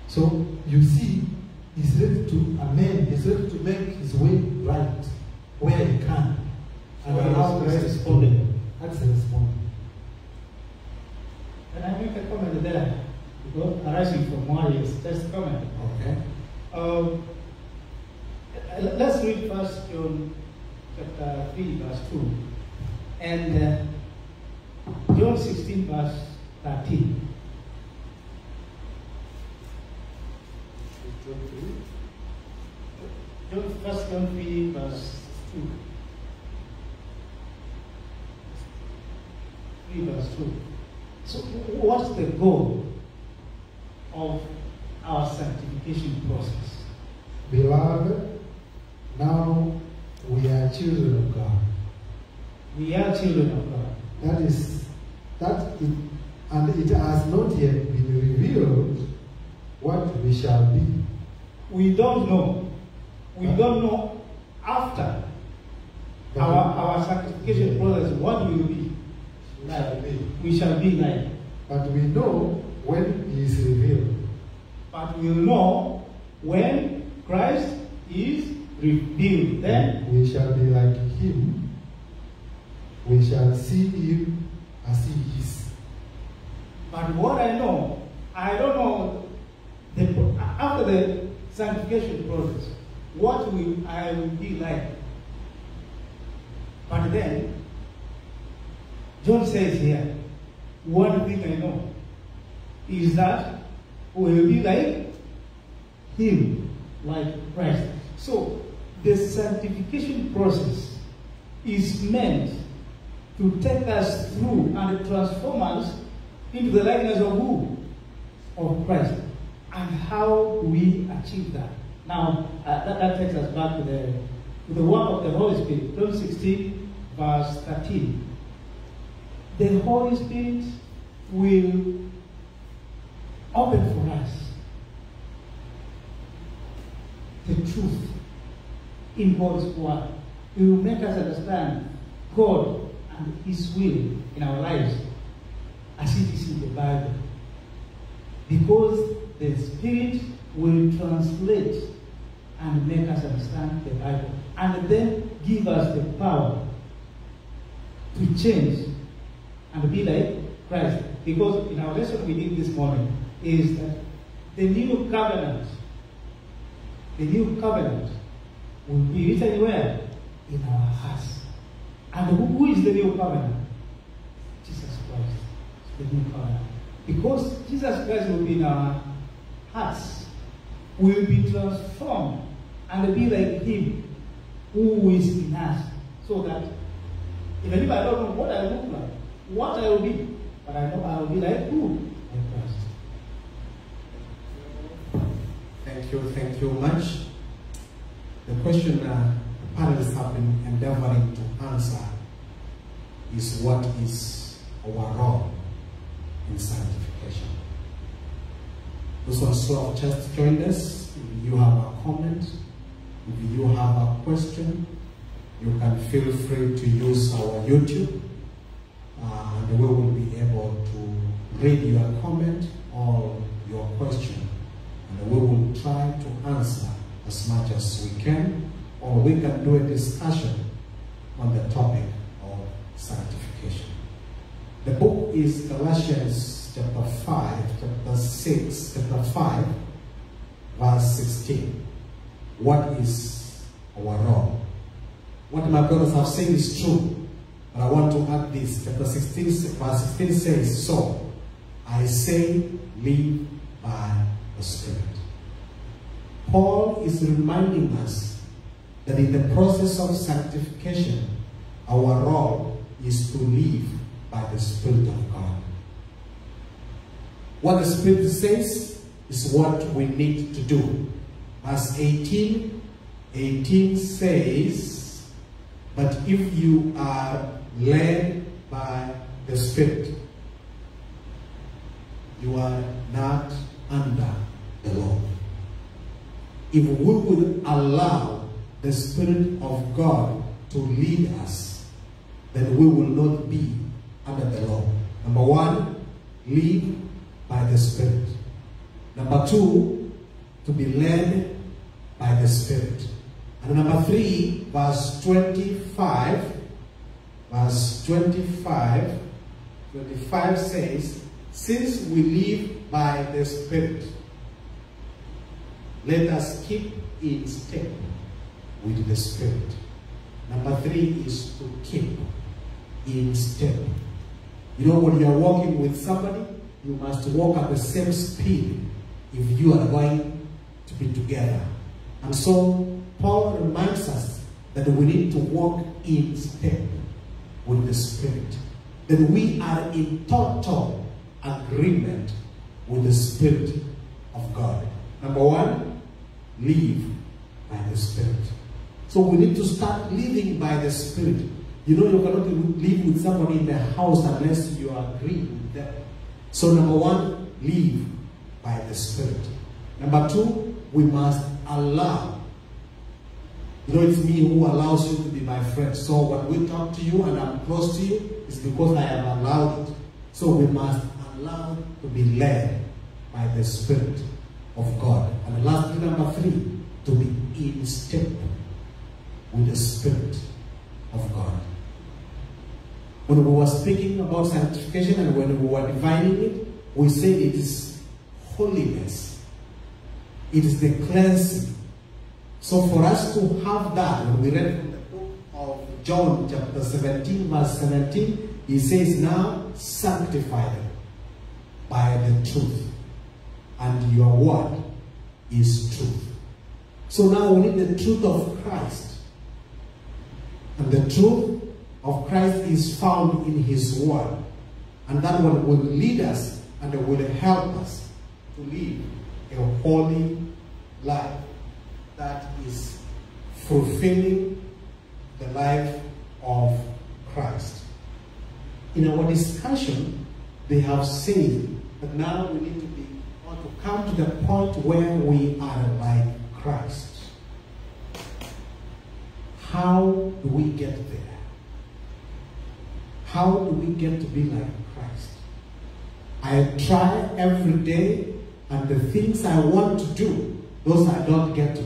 So you see, he's ready to amend, he's ready to make his way right where he can. And Well, allow he's Christ to responding. That's the responding. And I make a comment there, because arising from Marius, just comment. Okay. Um, let's read First John chapter 3, verse 2, and uh, John 16, verse 13. John, First John 3, verse 2. 3, verse 2. So, what's the goal of our sanctification process? Beloved, now we are children of God. We are children of God. That is, that it, and it has not yet been revealed what we shall be. We don't know. We don't know after our, our sanctification process what we will be. shall be. We shall be like. But we know when he is revealed. But we'll know when Christ is revealed. Then we shall be like him. We shall see him as he is. But what I know, I don't know the, after the sanctification process, what will I will be like. But then, John says here, one thing I know is that will be like him, like Christ. So the sanctification process is meant to take us through and transform us into the likeness of who? Of Christ. And how we achieve that? Now, uh, that, that takes us back to the, to the work of the Holy Spirit. John 16, verse 13. The Holy Spirit will open for us the truth in God's word. It will make us understand God and His will in our lives as it is in the Bible. Because the Spirit will translate and make us understand the Bible and then give us the power to change and be like Christ. Because in our lesson we did this morning is that the new covenant, the new covenant will be written where? In our hearts. And who, is the new covenant? Jesus Christ. is The new covenant. Because Jesus Christ will be in our hearts. We will be transformed and be like Him who is in us. So that even if I don't know what I look like, what I will be, but I know I will be like who? Like Christ. Thank you, thank you much. The question uh, the panelists have been endeavoring to answer is what is our role in sanctification? Those who are have just joined us, if you have a comment, If you have a question, you can feel free to use our YouTube uh, and we will be able to read your comment or your question and we will try to answer as much as we can or we can do a discussion on the topic of sanctification. The book is Galatians chapter 5, chapter 6, chapter 5, verse 16. What is our role? What my brothers have said is true, but I want to add this. Chapter 16, verse 16 says, So I say, live by the Spirit. Paul is reminding us that in the process of sanctification, our role is to live by the Spirit of God. What the Spirit says is what we need to do. Verse 18, 18 says, But if you are led by the Spirit, you are not under the law. If we would allow the Spirit of God to lead us, then we will not be under the law. Number one, lead by the Spirit. Number two, to be led by the Spirit. And number three, verse 25, verse 25, 25 says, Since we live by the Spirit, let us keep in step with the Spirit. Number three is to keep in step. You know, when you are walking with somebody, you must walk at the same speed if you are going to be together. And so, Paul reminds us that we need to walk in step with the Spirit. That we are in total agreement with the Spirit of God. Number one, live by the Spirit. So we need to start living by the Spirit. You know, you cannot live with somebody in the house unless you agree with them. So, number one, live by the Spirit. Number two, we must allow. You know, it's me who allows you to be my friend. So, when we talk to you and I'm close to you, it's because I have allowed it. So, we must allow to be led by the Spirit of God. And lastly, number three, to be in step with the Spirit of God. When we were speaking about sanctification and when we were defining it, we said it is holiness. It is the cleansing. So for us to have that, when we read from the book of John chapter 17, verse 17, he says, now sanctify them by the truth. And your word is truth. So now we need the truth of Christ. And the truth of Christ is found in his word. And that one will lead us and will help us to live a holy life that is fulfilling the life of Christ. In our discussion, they have said that now we need to be to come to the point where we are like Christ. How do we get there? How do we get to be like Christ? I try every day, and the things I want to do, those I don't get to.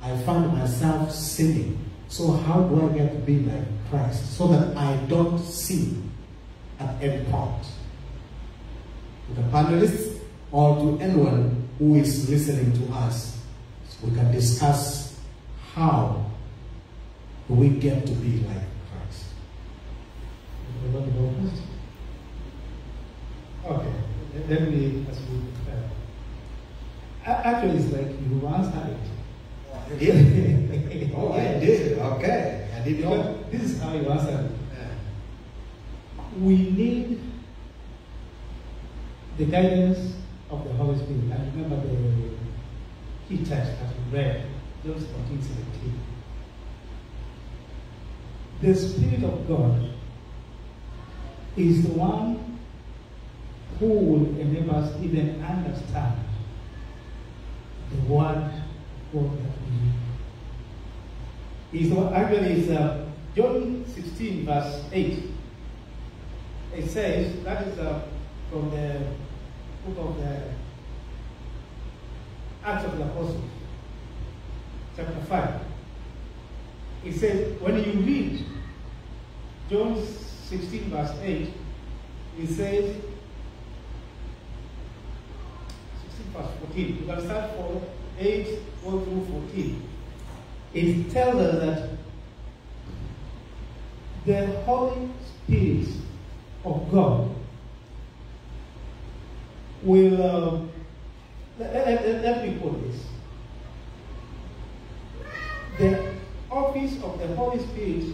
I find myself sinning. So how do I get to be like Christ? So that I don't sin at any point. The panelists or to anyone who is listening to us, we can discuss how we get to be like Christ. Everybody go first? Okay, let- me ask you. uh, Actually, it's like you answered it. I did. oh, I did. Okay. I did not. This is how you answered it. We need the guidance of the Holy Spirit. And remember the key text that we read, John 14, 17. The Spirit of God is the one who will enable us even understand the word God that we read. is actually is uh, John 16 verse 8. It says that is uh, from the book of the Acts of the Apostles, chapter 5. It says when you read John 16 verse 8, it says 16 verse 14. You can start from 8 1 through 14. It tells us that the Holy Spirit of God will, uh, let, let, let me put this. The office of the Holy Spirit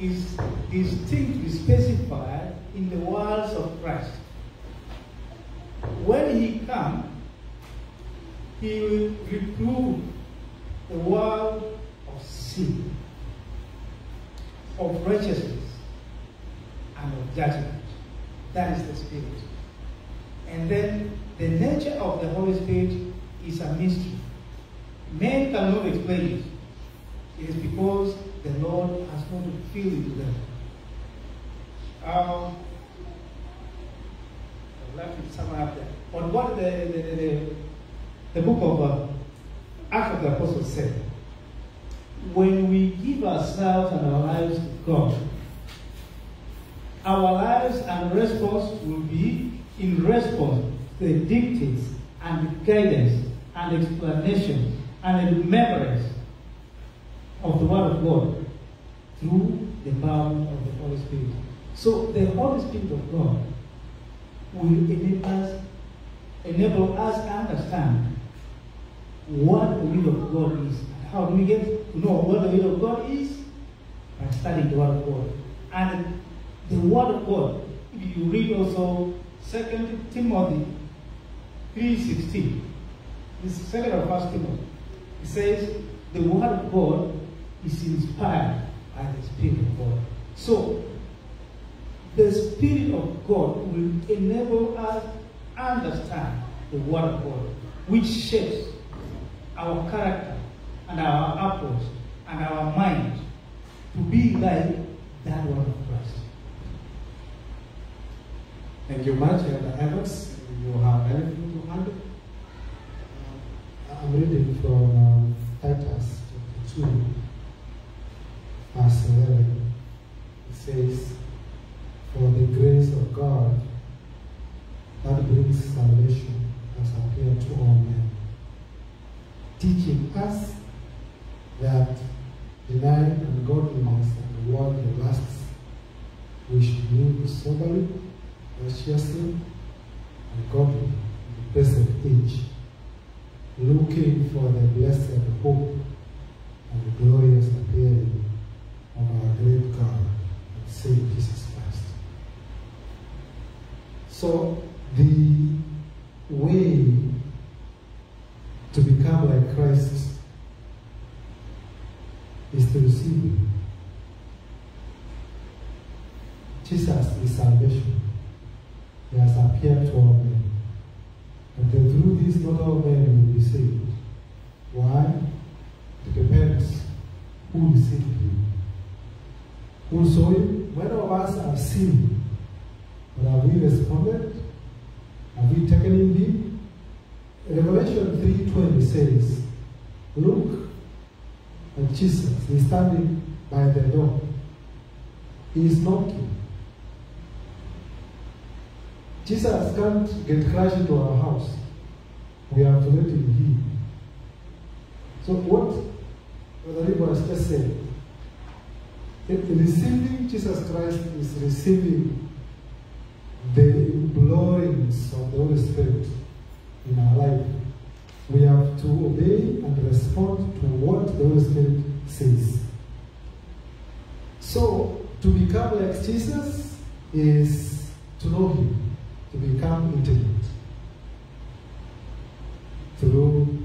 is distinctly specified in the words of Christ. When he comes, he will reprove the world of sin, of righteousness, and of judgment. That is the Spirit. And then the nature of the Holy Spirit is a mystery. Men cannot explain it. It is because the Lord has not revealed it to them. Um, I'll let it sum up there. But what the, the, the, the, the book of uh, Acts of the Apostles said, when we give ourselves and our lives to God, our lives and response will be in response to the dictates and guidance and explanation and remembrance of the Word of God through the power of the Holy Spirit. So the Holy Spirit of God will enable us, enable us to understand what the will of God is. How do we get to know what the will of God is? By studying the Word of God. And the Word of God, if you read also 2 Timothy 3.16, this is 2nd or 1st Timothy, it says, the Word of God is inspired by the Spirit of God. So, the Spirit of God will enable us understand the Word of God, which shapes our character and our approach and our mind to be like that Word of Christ. Thank you much, Elder Evans. You have anything to add? I'm reading from um, Titus chapter 2, verse 11. It says, For the grace of God that brings salvation has appeared to all men, teaching us that denying ungodliness and worldly lusts, we should live soberly, graciously, and godly in the present age looking for the blessed hope and the glorious appearing of our great God and Savior Jesus Christ. So, the way to become like Christ is to receive Him. Jesus is salvation. He has appeared to all men. And through this, not all men will be saved. Why? It depends who received him. Who saw him? Many of us have seen. But have we responded? Have we taken in? Revelation 3.20 says, Look at Jesus. He's standing by the door. He is knocking. Jesus can't get crashed into our house. We have to let him. So what Brother Ribo has just said, receiving Jesus Christ is receiving the blowings of the Holy Spirit in our life. We have to obey and respond to what the Holy Spirit says. So, to become like Jesus is to know Him to become intelligent through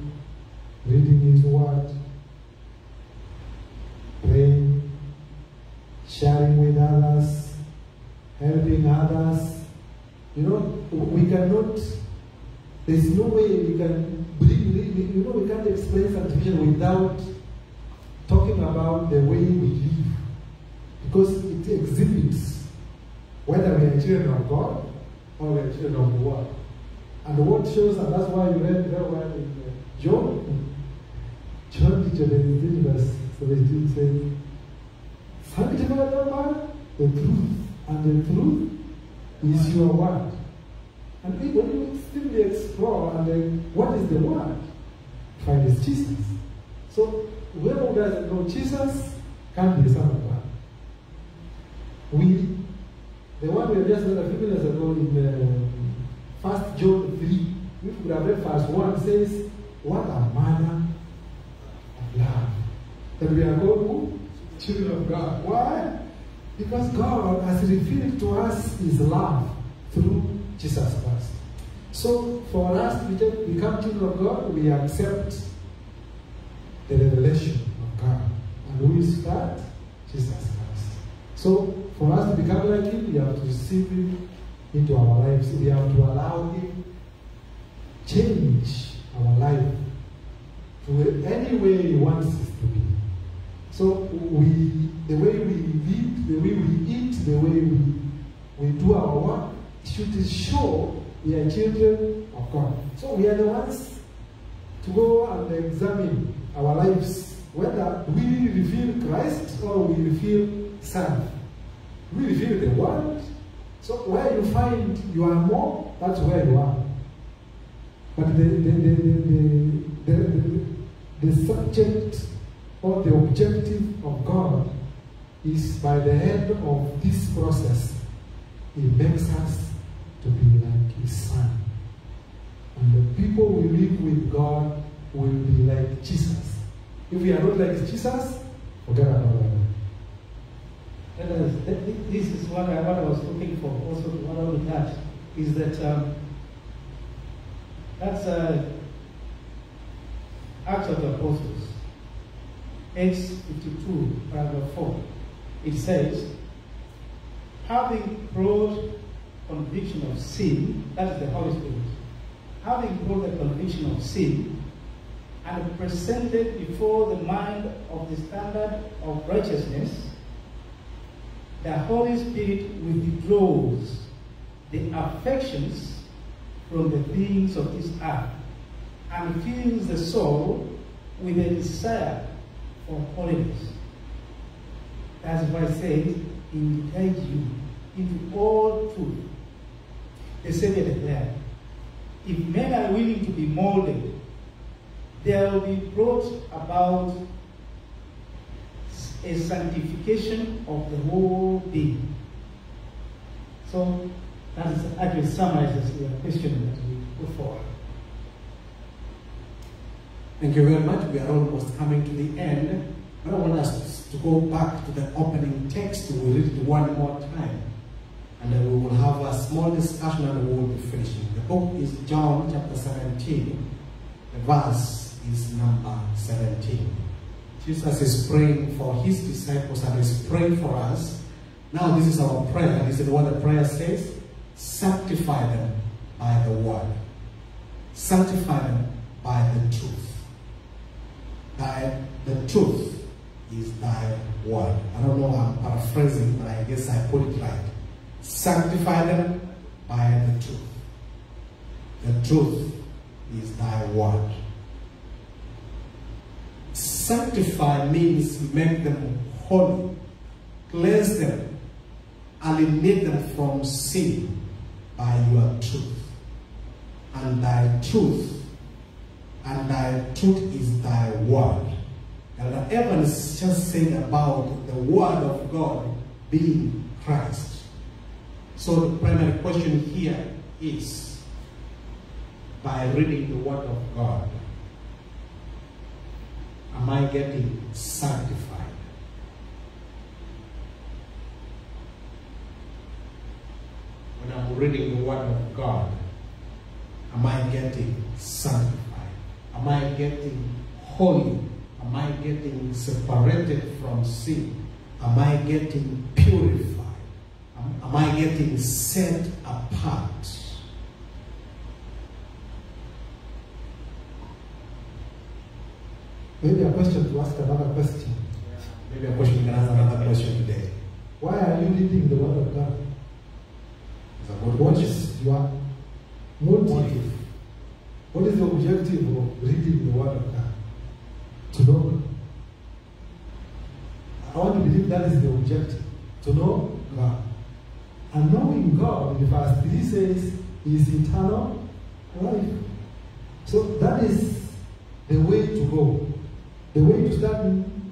reading His Word, praying, sharing with others, helping others. You know, we cannot, there's no way we can you know, we can't explain sanctification without talking talking about the way we live because it exhibits whether we are children of God are children of the world. And what shows, and that's why you read very well in uh, John, chapter 18, verse 17 says, Sanctify them by the truth, and the truth is your word. And when you simply explore, and then what is the word? Find is Jesus. So whoever doesn't know Jesus can't be the Son of God. We, the one we just read a few minutes ago in um, First John 3, which would have read verse 1, says, What a manner of love. That we are called? Children of God. Why? Because God has revealed to us His love through Jesus Christ. So for us to become- become children of God, we accept the revelation of God. And who is that? Jesus Christ. So for us to become like Him, we have to receive Him into our lives. We have to allow Him change our life to any way He wants us to be. So we, the way we live, the way we eat, the way we, we do our work, should show we are children of God. So we are the ones to go and examine our lives, whether we reveal Christ or we reveal self. We reveal the world. So where you find you are more, that's where you are. But the, the, the, the, the, the, the subject or the objective of God is by the end of this process, He makes us to be like His Son. And the people we live with God will be like Jesus. If we are not like Jesus, forget about it. That is- that- This is what I, what I was looking for, also what I would touch, is that um, that's uh, Acts of the Apostles, Acts 52, paragraph 4. It says, having brought conviction of sin, that is the Holy Spirit, having brought the conviction of sin, and presented before the mind of the standard of righteousness, the Holy Spirit withdraws the affections from the things of this earth and fills the soul with a desire for holiness. That's why it says, He guides you into all truth. The Savior declared, if men are willing to be molded, they will be brought about a sanctification of the whole being. So that actually summarizes the question that we put forward. Thank you very much. We are almost coming to the end. But I want us to go back to the opening text. We'll read it one more time. And then we will have a small discussion and we will be finishing. The book is John chapter 17. The verse is number 17. Jesus is praying for his disciples and is praying for us. Now this is our prayer. This is what the prayer says. Sanctify them by the word. Sanctify them by the truth. Thy, the truth is thy word. I don't know, I'm paraphrasing, but I guess I put it right. Sanctify them by the truth. The truth is thy word. Sanctify means make them holy, cleanse them, alienate them from sin by your truth. And thy truth, and thy truth is thy word. And what Evan is just saying about the word of God being Christ. So the primary question here is by reading the word of God, am I getting sanctified? When I'm reading the word of God, am I getting sanctified? Am I getting holy? Am I getting separated from sin? Am I getting purified? Am, am I getting set apart? Maybe a question to ask another question. Maybe a question can answer another question today. Why are you reading the Word of God? What is your motive? What is the objective of reading the Word of God? To know I want to believe that is the objective. To know God. And knowing God, in verse 3 says, is eternal life. So that is the way to go. The way to start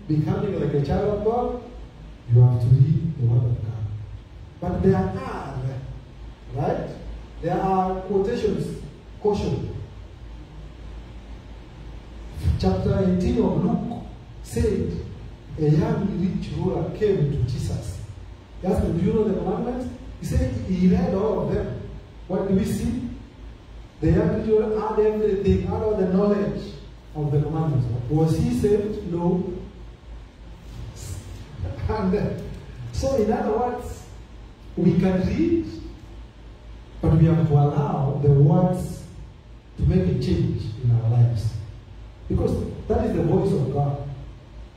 becoming like a child of God, you have to read the Word of God. But there are, right? There are quotations, caution. Chapter 18 of Luke said, a young rich ruler came to Jesus. He asked him, Do you know the commandments? He said, He read all of them. What do we see? The young rich ruler had everything, had all the knowledge of the commandments. Was he saved? No. And uh, so, in other words, we can read, but we have to allow the words to make a change in our lives. Because that is the voice of God.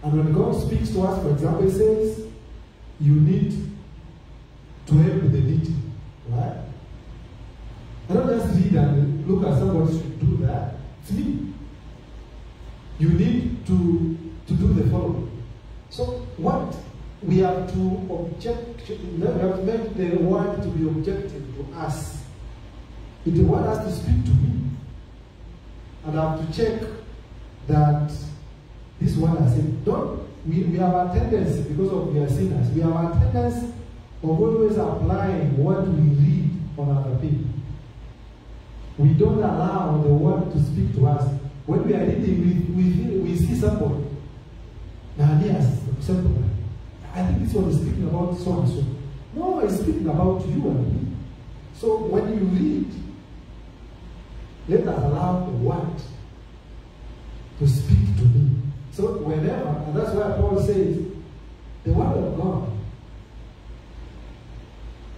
And when God speaks to us, for example, He says, You need to help the needy. Right? I don't just read and look at somebody should do that. It's me. You need to, to do the following. So, what we have to object, we have to the word to be objective to us. If the word has to speak to me, and I have to check that this one has said, don't, we, we have a tendency, because of we are sinners, we have a tendency of always applying what we read on other people. We don't allow the word to speak to us. When we are reading, we, we, we see somebody. Now, yes, simple. I think this one is speaking about so and so. No, it's speaking about you and me. So when you read, let us allow the word to speak to me. So whenever, and that's why Paul says, the word of God,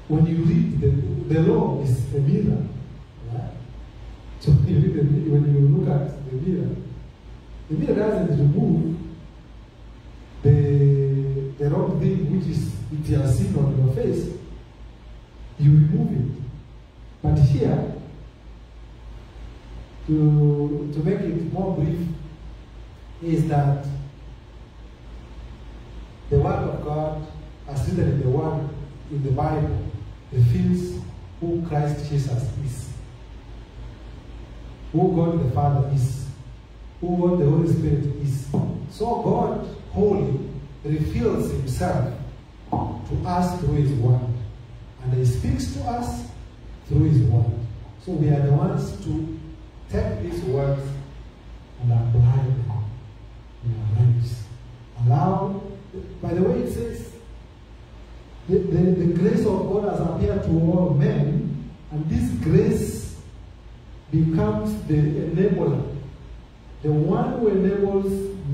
when you read the, the law is a mirror. So when you, the, when you look at the mirror, the mirror doesn't remove the, the wrong thing which is it you have seen on your face. You remove it. But here, to, to make it more brief, is that the Word of God, as written in the Word in the Bible, reveals who Christ Jesus is, who God the Father is, who God the Holy Spirit is. So God, holy, reveals Himself to us through His Word, and He speaks to us through His Word. So we are the ones to take these words and apply them in our lives. Allow, by the way, it says, the, the, the grace of God has appeared to all men, and this grace becomes the enabler, the one who enables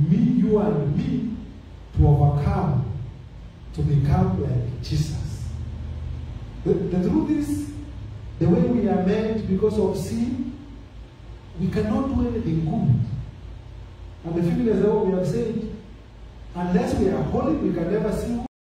me, you, and me to overcome, to become like Jesus. The, the truth is, the way we are made because of sin, we cannot do anything good. And the feeling is that we have said, unless we are holy, we can never see